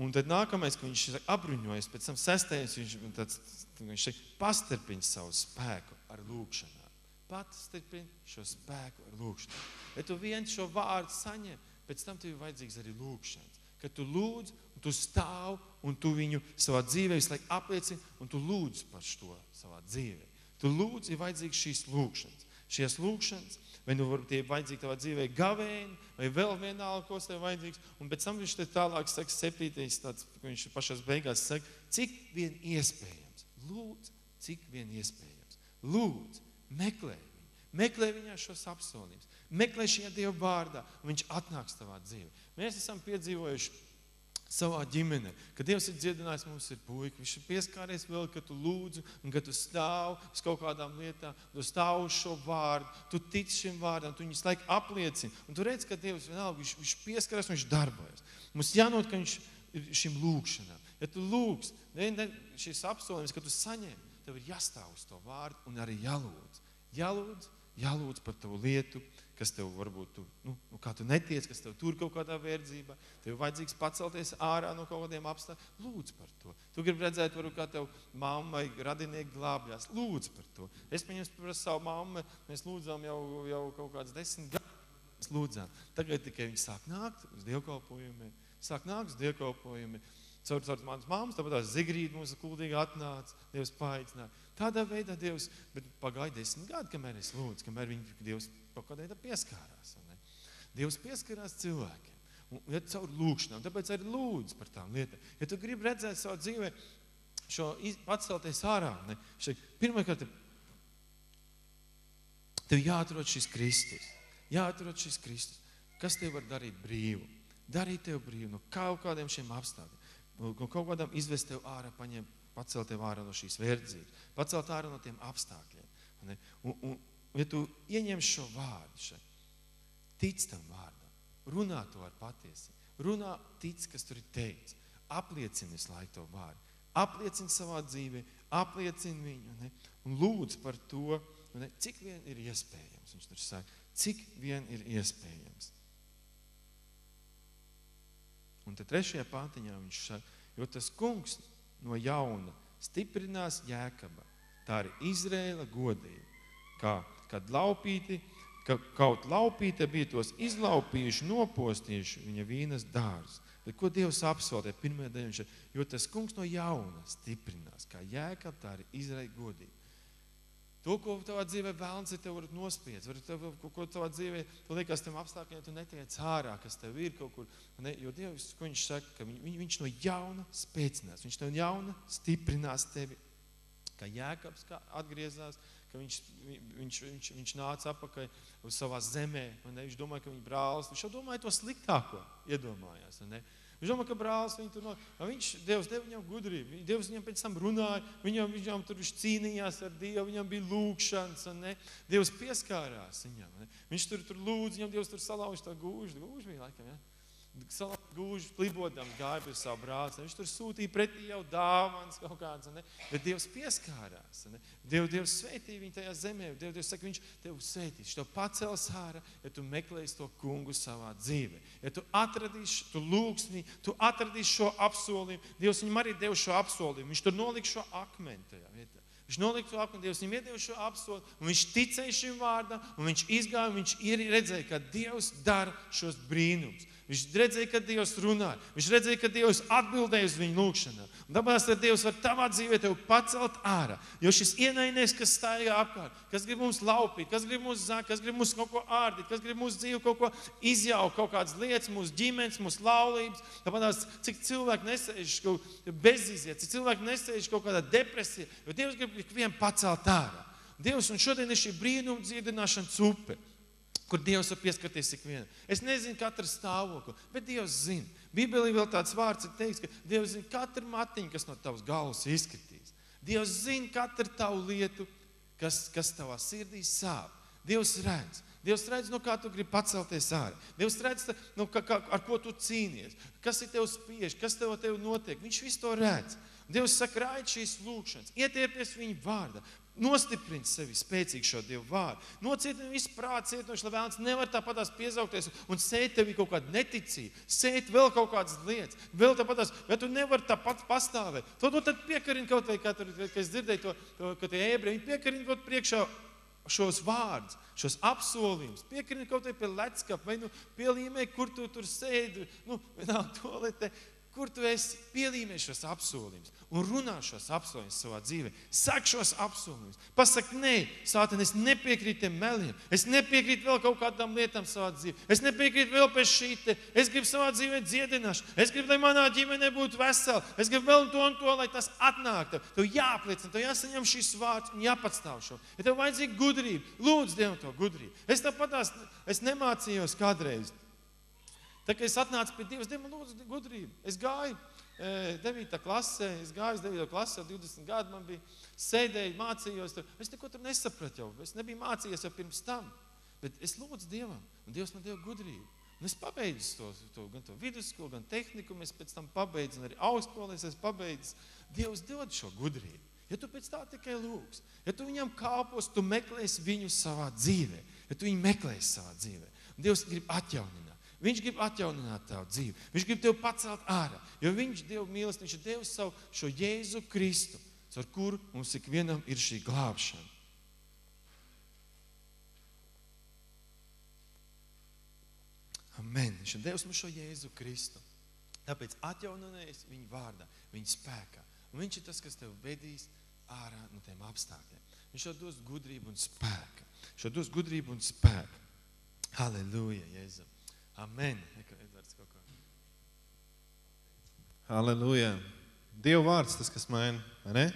Un tad nākamais, ko viņš apbruņojas, pēc tam sestais, viņš, tāds, viņš pastiprina savu spēku ar lūgšanām. Pastiprina šo spēku ar lūgšanām. Ja tu viens šo vārdu saņem, pēc tam tev ir vajadzīgs arī lūgšanas. Kad tu lūdz, un tu stāv, un tu viņu savā dzīvē visu laiku apliecini, un tu lūdz par to savā dzīvē. Tu lūdz, ir vajadzīgs šīs lūgšanas. Šīs lūgšanas vai nu varbūt ir vajadzīgi tavā dzīvē gavēni, vai vēl vienalga, ko tev vajadzīgs. Un pēc tam viņš te tālāk saka, septītais, tāds, viņš pašās beigās saka, cik vien iespējams. Lūdzu, cik vien iespējams. Lūdzu, meklē viņu. Meklē viņā šos apsolījumus. Meklē šajā Dieva vārdā, un viņš atnāks tavā dzīvē. Mēs esam piedzīvojuši savā ģimenē. Kad Dievs ir dziedinājis, mums ir puika. Viņš ir pieskāries vēl, kad tu lūdzu, un kad tu stāv uz kaut kādām lietām, tu stāv uz šo vārdu, tu tici šim vārdam, tu viņus laik apliecini. Un tu redz, ka Dievs vienalga, viņš, viņš pieskarās un viņš darbojas. Mums jānot, ka viņš ir šim lūgšanām. Ja tu lūgs, ne, ne, šis apsolījums, ka tu saņem, tev ir jāstāv uz to vārdu un arī jālūdz. Jālūdz, jālūdz par to lietu, kas tev varbūt, tu, nu, nu, kā tu netiec, kas tev tur kaut kādā verdzībā, tev vajadzīgs pacelties ārā no kaut kādiem apstākļiem. Lūdz par to. Tu gribi redzēt, varbūt, kā tev mamma vai radinieki glābjās. Lūdz par to. Es pieņemu par savu mammu, mēs lūdzām jau, jau kaut kāds desmit gadus. Mēs lūdzām. Tagad tikai viņi sāk nākt uz dievkalpojumiem, sāk nākt uz dievkalpojumiem. Caur, caur manas mammas, tāpat tās Zigrīda mums kuldīgi atnāca, Dievs paaicināja. Tādā veidā Dievs, bet pagāja desmit gadi, kamēr es lūdzu, kamēr viņi Dievs kaut kādā veidā pieskārās. Dievs pieskarās cilvēkiem. Un, ja caur lūgšanām, tāpēc arī lūdzu par tām lietām. Ja tu gribi redzēt savā dzīvē šo pacelties ārā, ne, šeit, pirmkārt, tev jāatrod šis Kristus. Jāatrod šis Kristus. Kas tev var darīt brīvu? Darīt tev brīvu no kaut kādiem šiem apstākļiem. No kaut kādām izvest tev ārā, paņemt, pacelt tev ārā no šīs verdzības, pacelt ārā no tiem apstākļiem. Ne? Un, un, ja tu ieņem šo vārdu, šeit, tic tam vārdam, runā to ar patiesību, runā, tic, kas tur ir teikts, apliecini visu laiku to vārdu, apliecini savā dzīvē, apliecini viņu ne? un lūdz par to, ne? cik vien ir iespējams. Viņš tur saka, cik vien ir iespējams. Un tad trešajā pātiņā viņš saka, jo tas kungs no jauna stiprinās jēkaba, tā arī Izrēla godība, kā kad laupīti, ka kaut laupīte bija tos izlaupījuši, nopostījuši viņa vīnas dārzus. Bet ko Dievs apsolīja? Pirmajā ir, jo tas kungs no jauna stiprinās, kā jēkab, tā arī izraida godīgi. To, ko tavā dzīvē vēlams ir, tev var nospiest. Var tev, ko, ko tavā dzīvē, tu liekas, tam apstākļiem tu netiec ārā, kas tev ir kaut kur. Ne? Jo Dievs, ko viņš saka, ka viņ, viņš no jauna spēcinās, viņš no jauna stiprinās tevi. Kā jēkabs kā atgriezās, ka viņš, viņš, viņš, viņš nāca atpakaļ uz savā zemē. Viņš domāja, ka viņa brālis, viņš jau domāja to sliktāko, iedomājās. Viņš domā, ka brālis viņu tur no... Viņš, Dievs deva viņam gudrību. Dievs viņam pēc tam runāja. Viņam, viņam tur viņš cīnījās ar Dievu. Viņam bija lūkšanas. Ne? Dievs pieskārās viņam. Ne? Viņš tur, tur lūdz, viņam Dievs tur salauž tā gūžu. Gūžu bija laikam, ja? Gūži klibodams gāja pie savu brāli. Viņš tur sūtīja pretī jau dāvanas kaut kādas. Ne? Bet Dievs pieskārās. Ne? Diev, Dievs sveitīja viņu tajā zemē. Diev, Dievs saka, viņš tev. Viņš tev pacels ārā, ja tu meklēsi to kungu savā dzīvē. Ja tu atradīsi, tu lūgsi viņu, tu atradīsi šo apsolījumu. Dievs viņam arī deva šo apsolījumu. Viņš tur nolika šo akmeni tajā vietā. Viņš nolika to un Dievs viņam iedeva šo apsolu, un viņš ticēja šim vārdam, un viņš izgāja, un viņš redzēja, ka Dievs dara šos brīnumus. Viņš redzēja, ka Dievs runāja. Viņš redzēja, ka Dievs atbildēja uz viņu lūgšanām. Tāpēc Dievs var tavā dzīvē tevi pacelt ārā. Jo šis ienaidnieks, kas staigā apkārt, kas grib mums laupīt, kas grib mums zakt, kas grib mums kaut ko ārdīt, kas grib mūsu dzīvi kaut ko izjaukt, kaut kādas lietas, mūsu ģimenes, mūsu laulības. Tāpēc cik cilvēki nesēž beziziet, cik cilvēki nesēž kaut kādā depresijā, jo Dievs grib ikvienu pacelt ārā. Dievs, un šodien ir šī brīnuma dziedināšanas upe kur Dievs var pieskarties ikvienam. Es nezinu katru stāvokli, bet Dievs zina. Bībelī vēl tāds vārds ir teiks, ka Dievs zina katru matiņu, kas no tavas galvas izskatīs. Dievs zina katru tavu lietu, kas, kas tavā sirdī sāp. Dievs redz. Dievs redz, no kā tu gribi pacelties ārā. Dievs redz, no kā, kā, ar ko tu cīnies, kas ir tev spiež, kas tev, tev notiek. Viņš visu to redz. Dievs saka, raid šīs lūkšanas, ietiepies viņa vārdā, Nostiprini sevi spēcīgi šo Dievu vārdu. Nocietini visu prātu, cietinoši, lai vēlams nevar tāpatās piesaukties un sēt tevi kaut kādu neticību, sēt vēl kaut kādas lietas, vēl tāpatās, bet tu nevari tāpat pastāvēt. To nu, tad piekarini kaut vai, tur, kad es dzirdēju to, to ka tie ebreji, viņi piekarini kaut priekšā šos vārdus, šos apsolījumus. Piekarini kaut vai pie leckapa vai nu pielīmē, kur tu tur sēdi, nu, vienalga toaletē kur tu esi pielīmējis šos apsolījumus un runā šos apsolījumus savā dzīvē. Saka šos apsolījumus. Pasaki, nē, Sātan, es nepiekrītu tiem meliem. Es nepiekrītu vēl kaut kādām lietām savā dzīvē. Es nepiekrītu vēl pēc šī te. Es gribu savā dzīvē dziedināšanu. Es gribu, lai manā ģimenē būtu vesela. Es gribu vēl to un to, lai tas atnāktu. Tev jāapliecina, tev jāsaņem šīs vārds un jāpatstāv šo. Ja tev vajadzīga gudrība, lūdzu Dievu to gudrību. Es tāpat es nemācījos kādreiz. Tā kā es atnācu pie Dieva, Dieva lūdzu gudrību. Es gāju e, 9. klasē, es gāju uz 9. klasē, 20 gadu man bija, sēdēju, mācījos tur. Es neko tur nesapratu jau, es nebiju mācījies jau pirms tam. Bet es lūdzu Dievam, un Dievs man deva gudrību. Un es pabeidzu to, to, gan to vidusskolu, gan tehniku, es pēc tam pabeidzu, un arī augstskolas es pabeidzu. Dievs dod šo gudrību. Ja tu pēc tā tikai lūgs, ja tu viņam kāpos, tu meklēsi viņu savā dzīvē, ja tu viņu meklēsi savā dzīvē. Dievs grib atjaunot. Viņš grib atjaunināt tavu dzīvi. Viņš grib tevi pacelt ārā. Jo viņš Dievu mīlestību, viņš ir devis savu šo Jēzu Kristu, ar kuru mums ikvienam ir šī glābšana. Amen. Viņš ir devis mums šo Jēzu Kristu. Tāpēc atjauninies viņa vārdā, viņa spēkā. Un viņš ir tas, kas tev vedīs ārā no tiem apstākļiem. Viņš tev dos gudrību un spēku. Viņš tev dos gudrību un spēku. Halleluja, Jēzus. Amen. Halleluja. Dieva vārds tas, kas maina, ne?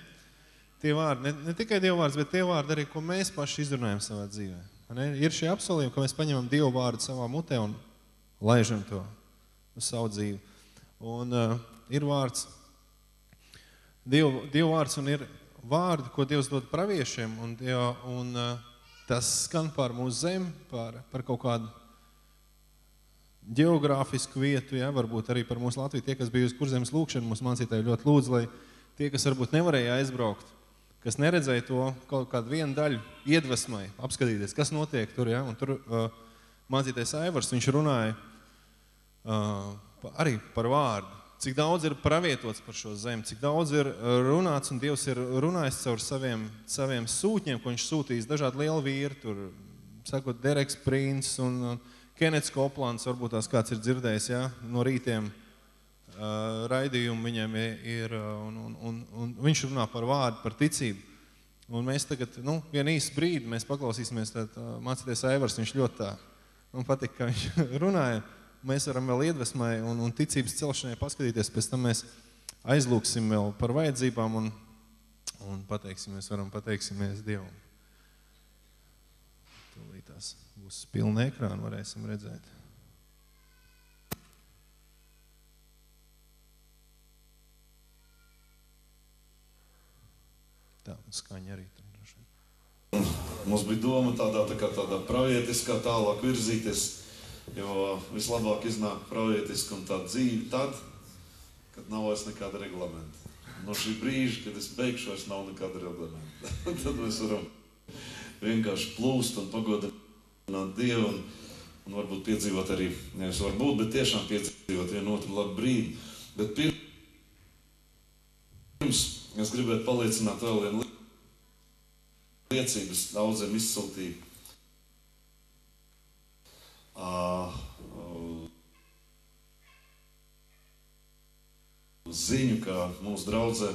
Tie vārdi, ne, ne tikai Dieva vārds, bet tie vārdi arī, ko mēs paši izrunājam savā dzīvē. Ne? Ir šie apsolījumi, ka mēs paņemam Dieva vārdu savā mutē un laižam to uz savu dzīvi. Un uh, ir vārds, Dieva, Dieva vārds un ir vārdi, ko Dievs dod praviešiem, un, un uh, tas skan par mūsu zemi, par, par kaut kādu geogrāfisku vietu, ja, varbūt arī par mūsu Latviju. Tie, kas bija uz kurzemes lūkšanu, mums mācītāji ļoti lūdz, lai tie, kas varbūt nevarēja aizbraukt, kas neredzēja to kaut kādu vienu daļu, iedvesmai, apskatīties, kas notiek tur. Ja, un tur uh, mācītājs Aivars, viņš runāja uh, arī par vārdu. Cik daudz ir pravietots par šo zemi, cik daudz ir uh, runāts, un Dievs ir runājis caur saviem, saviem sūtņiem, ko viņš sūtījis dažādi lieli vīri, tur, sakot, Dereks Prīns un, un Kenets Koplāns, varbūt tās kāds ir dzirdējis, ja, no rītiem uh, raidījumu viņam ir, un, un, un, un viņš runā par vārdu, par ticību. Un mēs tagad, nu, vienu īsu brīdi mēs paklausīsimies, tad uh, mācīties Aivars, viņš ļoti tā, man patīk, ka viņš runāja. Mēs varam vēl iedvesmai un, un ticības celšanai paskatīties, pēc tam mēs aizlūksim vēl par vajadzībām un, un pateiksimies, varam pateiksimies Dievam. Būs pilna ekrāna, varēsim redzēt. Tā, skaņa arī tur droši vien. Mums bija doma tādā, tā kā tādā pravietiskā tālāk virzīties, jo vislabāk iznāk pravietiski un tā dzīve tad, kad nav vairs nekāda reglamenta. No šī brīža, kad es beigšu, vairs nav nekāda reglamenta. tad mēs varam vienkārši plūst un pagodināt Dievu un, un varbūt piedzīvot arī, nevis varbūt, bet tiešām piedzīvot vienu otru labu brīdi. Bet pirms es gribētu paliecināt vēl vienu liecības daudziem izsūtīja. Uh, ziņu, ka mūsu draudzē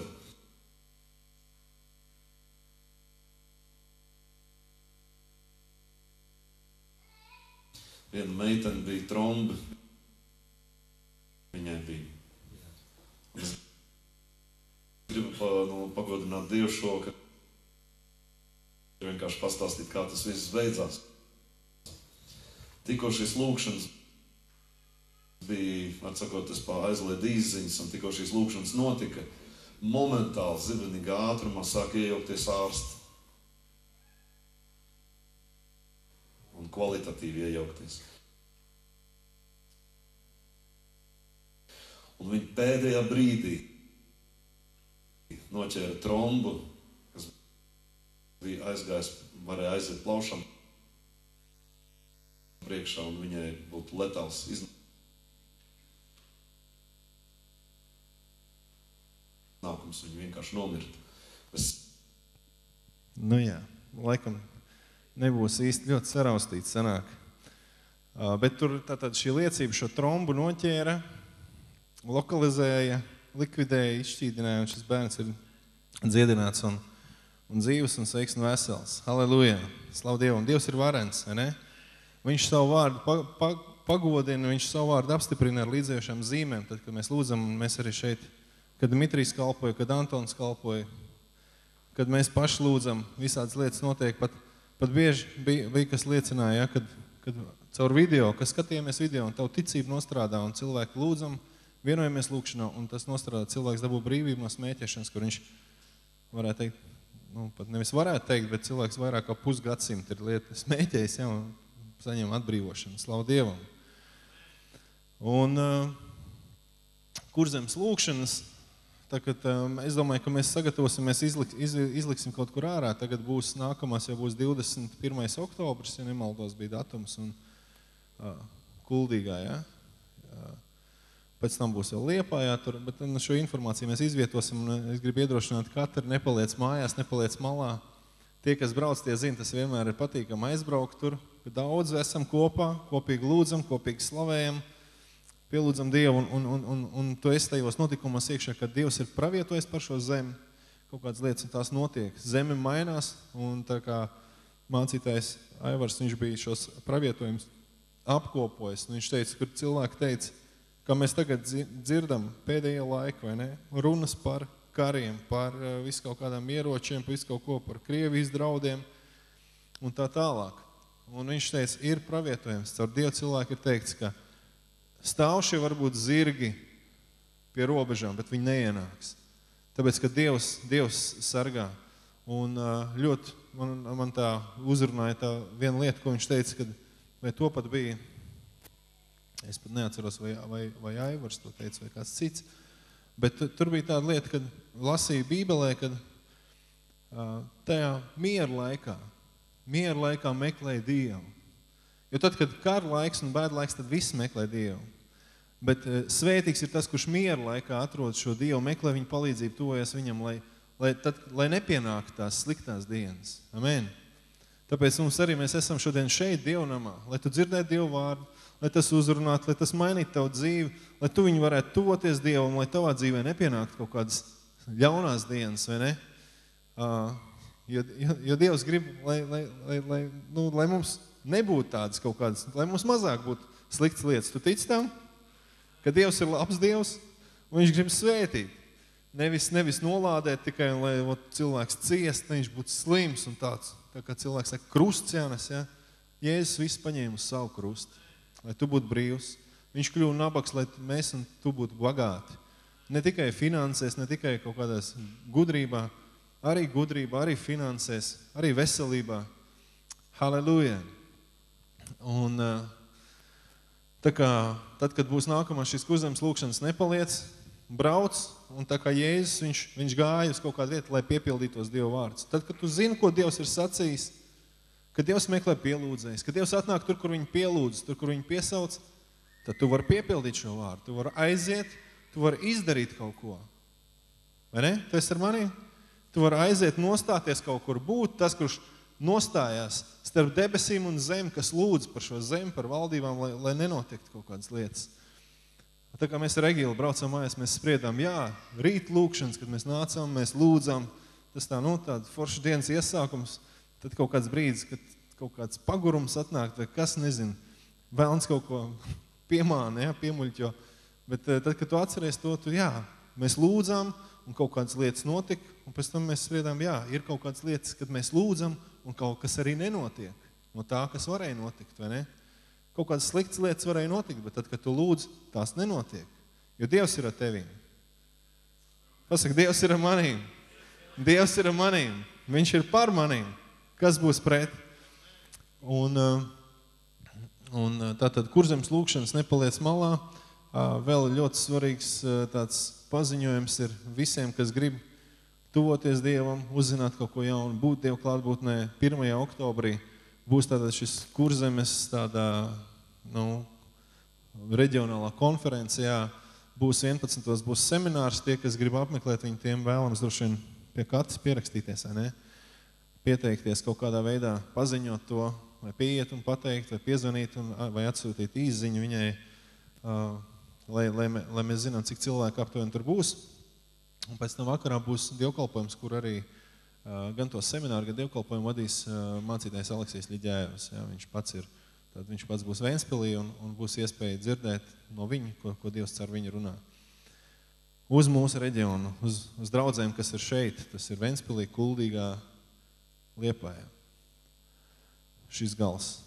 viena meitene bija tromba. Viņai bija. Es gribu pa, nu, pagodināt Dievu šo, ka vienkārši pastāstīt, kā tas viss beidzās. Tikko šīs lūkšanas bija, atsakoties pa aizlied izziņas, un tikko šīs lūkšanas notika, momentāli zibenīgā ātrumā sāk iejaukties ārsti. Un kvalitatīvi iejaukties. Un viņi pēdējā brīdī noķēra trombu, kas bija aizgājis, varēja aiziet plaušam priekšā, un viņai būtu letāls iznākums. Viņa vienkārši nomirta. Es... Nu jā, laikam nebūs īsti ļoti saraustīts sanāk. Bet tur tātad šī liecība šo trombu noķēra, lokalizēja, likvidēja, izšķīdināja, un šis bērns ir dziedināts un, un dzīves un sveiks un vesels. Halleluja! Slavu Dievam! Dievs ir varens, vai ne? Viņš savu vārdu pa, pa, pagodina, viņš savu vārdu apstiprina ar līdzējušām zīmēm. Tad, kad mēs lūdzam, mēs arī šeit, kad Dmitrijs kalpoja, kad Antons kalpoja, kad mēs paši lūdzam, visādas lietas notiek. Pat, pat bieži bija, bija kas liecināja, ja, kad, kad caur video, kad skatījāmies video un tavu ticību nostrādā un cilvēku lūdzam, vienojamies lūkšanā un tas nostrādā, cilvēks dabū brīvību no smēķēšanas, kur viņš varētu teikt, nu, pat nevis varētu teikt, bet cilvēks vairāk kā pusgadsimtu ir lieta smēķējis, ja, un saņem atbrīvošanu. Slavu Dievam! Un uh, kur zemes lūkšanas, tagad, um, es domāju, ka mēs sagatavosimies, izlik, iz, izliksim kaut kur ārā. Tagad būs nākamās, jau būs 21. oktobris, ja nemaldos bija datums, un uh, kuldīgā, ja? Uh, Pēc tam būs vēl liepājā, tur, bet šo informāciju mēs izvietosim. Es gribu iedrošināt katru, nepaliec mājās, nepaliec malā. Tie, kas brauc, tie zina, tas vienmēr ir patīkami aizbraukt tur, daudz esam kopā, kopīgi lūdzam, kopīgi slavējam, pielūdzam Dievu. Un, un, un, un, un tu esi tajos notikumos iekšā, kad Dievs ir pravietojis par šo zemi. Kaut kādas lietas tās notiek. Zeme mainās, un tā kā mācītājs Aivars, viņš bija šos pravietojumus apkopojis. Viņš teica, kur cilvēki teica, kā mēs tagad dzirdam pēdējā laika, vai ne? Runas par kariem, par eh, visu kaut kādām ieročiem, par visu kaut ko par Krievijas draudiem un tā tālāk. Un viņš teica, ir pravietojums, caur Dievu cilvēku ir teikts, ka stāvšie var būt zirgi pie robežām, bet viņi neienāks. Tāpēc, ka Dievs, Dievs sargā. Un ļoti man, man tā uzrunāja tā viena lieta, ko viņš teica, kad, vai to pat bija, es pat neatceros, vai, vai, vai Aivars to teica, vai kāds cits, Bet tur bija tāda lieta, kad lasīju Bībelē, kad tajā miera laikā, miera laikā meklēja Dievu. Jo tad, kad kara laiks un bēda laiks, tad viss meklē Dievu. Bet uh, svētīgs ir tas, kurš miera laikā atrod šo Dievu, meklē viņa palīdzību, tuvojas viņam, lai, lai, tad, lai nepienāktu tās sliktās dienas. Amen. Tāpēc mums arī mēs esam šodien šeit, Dievnamā, lai tu dzirdētu Dievu vārdu, lai tas uzrunātu, lai tas mainītu tavu dzīvi, lai tu viņu varētu tuvoties Dievam, lai tavā dzīvē nepienāktu kaut kādas ļaunās dienas, vai ne? Uh, jo, jo, jo Dievs grib, lai, lai, lai, lai, nu, lai mums nebūtu tādas kaut kādas, lai mums mazāk būtu sliktas lietas. Tu tici tam, ka Dievs ir labs Dievs, un Viņš grib svētīt. Nevis, nevis nolādēt tikai, lai ot, cilvēks ciest, ne viņš būtu slims un tāds, tā kā cilvēks saka, krusts jānes, ja? Jēzus viss paņēma uz savu krustu lai tu būtu brīvs. Viņš kļuva nabaks, lai mēs un tu būtu bagāti. Ne tikai finansēs, ne tikai kaut kādās gudrībā, arī gudrībā, arī finansēs, arī veselībā. Halleluja! Un tā kā tad, kad būs nākamā šis kuzams lūkšanas nepaliec, brauc, un tā kā Jēzus, viņš, viņš gāja uz kaut kādu vietu, lai piepildītos Dieva vārds. Tad, kad tu zini, ko Dievs ir sacījis, Kad Dievs meklē pielūdzējus, kad Dievs atnāk tur, kur viņi pielūdz, tur, kur viņi piesauc, tad tu vari piepildīt šo vārdu. Tu vari aiziet, tu vari izdarīt kaut ko. Vai ne? Tu esi ar mani? Tu vari aiziet, nostāties kaut kur, būt tas, kurš nostājās starp debesīm un zemi, kas lūdz par šo zemi, par valdībām, lai, lai nenotiktu kaut kādas lietas. Tā kā mēs ar Egilu braucam mājās, mēs spriedām, jā, rīt lūkšanas, kad mēs nācām, mēs lūdzām, tas tā, nu, tāda forša dienas iesākums, tad kaut kāds brīdis, kad kaut kāds pagurums atnāk, vai kas, nezinu, vēlns kaut ko piemāna, ja, piemuļķo, bet eh, tad, kad tu atceries to, tu, jā, mēs lūdzām, un kaut kādas lietas notika, un pēc tam mēs spriedām, jā, ir kaut kādas lietas, kad mēs lūdzam, un kaut kas arī nenotiek no tā, kas varēja notikt, vai ne? Kaut kādas sliktas lietas varēja notikt, bet tad, kad tu lūdz, tās nenotiek, jo Dievs ir ar tevīm. Pasaka, Dievs ir ar manīm. Dievs ir ar manīm. Viņš ir par manīm. Kas būs pret? Un, uh, un uh, tātad, kur zemes lūkšanas nepaliec malā, uh, vēl ļoti svarīgs tāds paziņojums ir visiem, kas grib tuvoties Dievam, uzzināt kaut ko jaunu, būt Dieva klātbūtnē 1. oktobrī. Būs tātad šis kurzemes tādā, nu, reģionālā konferencijā, būs 11. būs seminārs, tie, kas grib apmeklēt viņu, tiem vēlams droši vien pie katras pierakstīties, vai ne? Pieteikties kaut kādā veidā, paziņot to, vai pieiet un pateikt, vai piezvanīt, un, vai atsūtīt īziņu viņai, uh, lai, lai, lai mēs zinām, cik cilvēku aptuveni tur būs. Un pēc tam vakarā būs dievkalpojums, kur arī uh, gan to semināru, gan dievkalpojumu vadīs uh, mācītājs Aleksijas Liģējevs. Ja, viņš pats ir, tad viņš pats būs Ventspilī un, un būs iespēja dzirdēt no viņa, ko, ko Dievs caur viņu runā. Uz mūsu reģionu, uz, uz draudzēm, kas ir šeit, tas ir Ventspilī, Kuldīgā, Liepājā. Šis gals.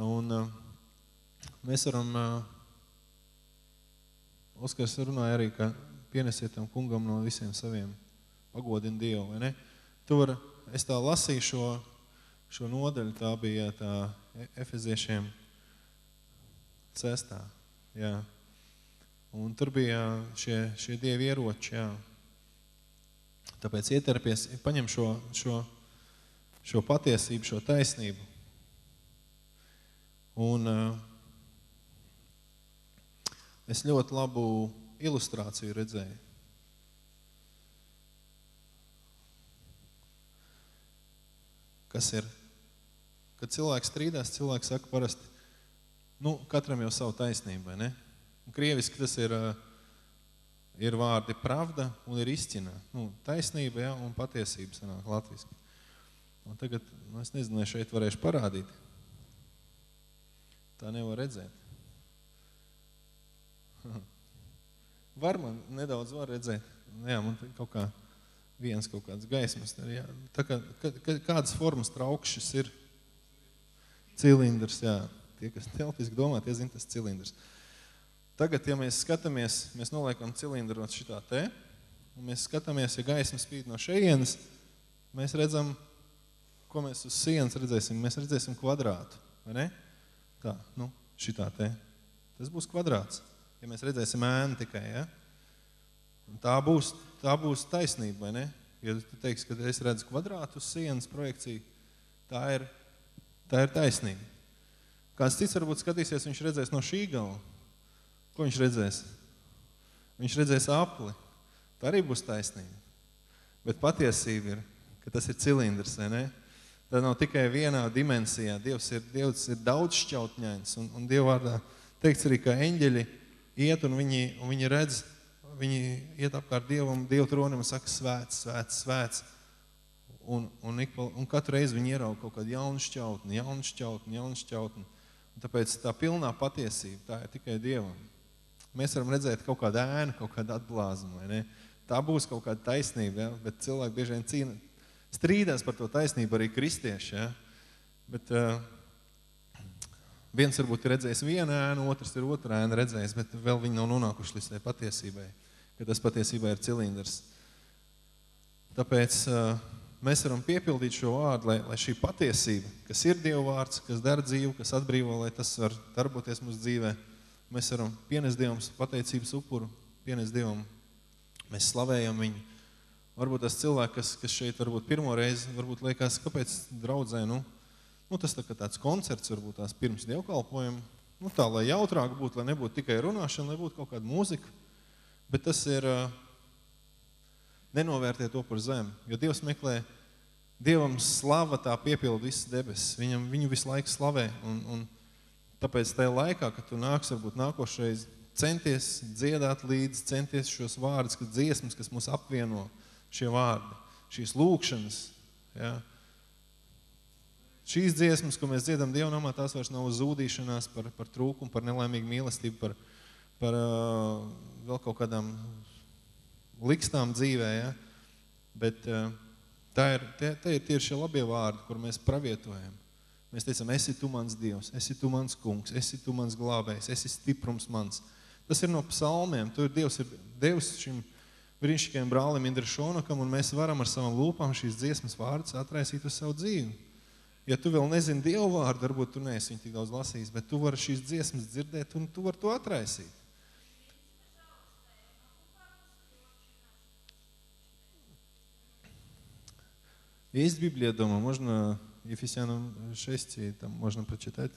Un uh, mēs varam uh, Oskars runāja arī, ka pienesiet tam kungam no visiem saviem pagodina Dievu, vai ne? Tur es tā lasīju šo, šo nodaļu, tā bija tā efeziešiem cestā, jā. Un tur bija šie, šie dievi ieroči, jā. Tāpēc ieterpies, paņem šo, šo, šo patiesību, šo taisnību. Un uh, es ļoti labu ilustrāciju redzēju. Kas ir? Kad cilvēks strīdās, cilvēks saka parasti, nu, katram jau savu taisnību, vai ne? Un krieviski tas ir, ir vārdi pravda un ir izcina. Nu, taisnība, ja, un patiesība sanāk latviski. Un tagad, nu, es nezinu, vai šeit varēšu parādīt. Tā nevar redzēt. Var man nedaudz var redzēt. Jā, man kaut kā viens kaut kāds gaismas. Jā. Tā kā, ka, kādas formas trauks šis ir? Cilindrs, jā. Tie, kas telpiski domā, tie zina tas cilindrs. Tagad, ja mēs skatāmies, mēs noliekam cilindru šitā te, un mēs skatāmies, ja gaisma spīd no šejienes, mēs redzam, ko mēs uz sienas redzēsim. Mēs redzēsim kvadrātu, vai ne? Tā, nu, šitā te. Tas būs kvadrāts ja mēs redzēsim ēnu tikai. Ja? Un tā, būs, tā būs taisnība, vai ne? Ja tu teiksi, ka es redzu kvadrātu sienas projekciju, tā ir, tā ir taisnība. Kāds cits varbūt skatīsies, viņš redzēs no šī gala. Ko viņš redzēs? Viņš redzēs apli. Tā arī būs taisnība. Bet patiesība ir, ka tas ir cilindrs, vai ne? Tā nav tikai vienā dimensijā. Dievs ir, Dievs ir daudz šķautņains. Un, un Dievvārdā teikts arī, ka eņģeļi iet un viņi, un viņi redz, viņi iet apkārt Dievam, Dievu tronim un saka svēts, svēts, svēts. Un, un, ik, un katru reizi viņi ierauga kaut kādu jaunu šķautni, jaunu šķautni, jaunu šķautni. Un tāpēc tā pilnā patiesība, tā ir tikai Dievam. Mēs varam redzēt kaut kādu ēnu, kaut kādu atblāzumu, vai ne? Tā būs kaut kāda taisnība, ja? bet cilvēki bieži vien cīna, strīdās par to taisnību arī kristieši, ja? Bet uh, Viens varbūt ir redzējis vienu ēnu, otrs ir otru ēnu redzējis, bet vēl viņi nav nonākuši līdz tai patiesībai, ka tas patiesībā ir cilindrs. Tāpēc uh, mēs varam piepildīt šo vārdu, lai, lai šī patiesība, kas ir Dieva vārds, kas dara dzīvu, kas atbrīvo, lai tas var darboties mūsu dzīvē, mēs varam pienest Dievam pateicības upuru, pienest Dievam, mēs slavējam viņu. Varbūt tas cilvēks, kas, kas šeit varbūt pirmo reizi, varbūt liekas, kāpēc draudzē, nu, Nu, tas tā, tāds koncerts, varbūt tās pirms dievkalpojuma. Nu, tā, lai jautrāk būtu, lai nebūtu tikai runāšana, lai būtu kaut kāda mūzika. Bet tas ir, nenovērtē to par zemu. Jo Dievs meklē, Dievam slava tā piepilda visas debesis. Viņam, viņu visu laiku slavē. Un, un tāpēc tajā laikā, kad tu nāks, varbūt nākošais, centies dziedāt līdzi, centies šos vārdus, kas dziesmas, kas mūs apvieno, šie vārdi, šīs lūkšanas. Ja? Šīs dziesmas, ko mēs dziedam Dievnamā, tās vairs nav zūdīšanās par, par trūkumu, par nelaimīgu mīlestību, par, par uh, vēl kaut kādām likstām dzīvē. Ja? Bet uh, tā ir, tie, tie ir tieši šie labie vārdi, kur mēs pravietojam. Mēs teicam, esi tu mans Dievs, esi tu mans kungs, esi tu mans glābējs, esi stiprums mans. Tas ir no psalmiem. Tur Dievs ir Dievs šim brīnišķīgajam brālim Indrišonakam, un mēs varam ar savām lūpām šīs dziesmas vārdus atraisīt uz savu dzīvi. Ja tu vēl nezini Dievu vārdu, varbūt tu neesi viņu tik daudz lasījis, bet tu vari šīs dziesmas dzirdēt un tu vari to atraisīt. Есть Библия дома, можно Ефесянам 6, и там можно прочитать.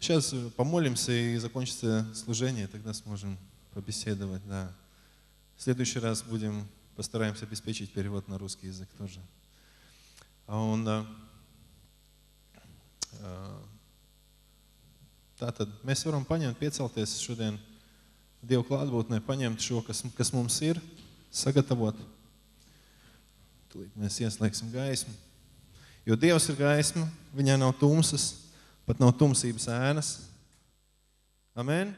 Сейчас помолимся и закончится служение, тогда сможем побеседовать. Да. В следующий раз будем, постараемся обеспечить перевод на русский язык тоже. Un, tātad mēs varam paņemt, piecelties šodien Dievu klātbūtnē, paņemt šo, kas, kas mums ir, sagatavot. Tūlīt mēs ieslēgsim gaismu. Jo Dievs ir gaisma, viņā nav tumsas, pat nav tumsības ēnas. Amen.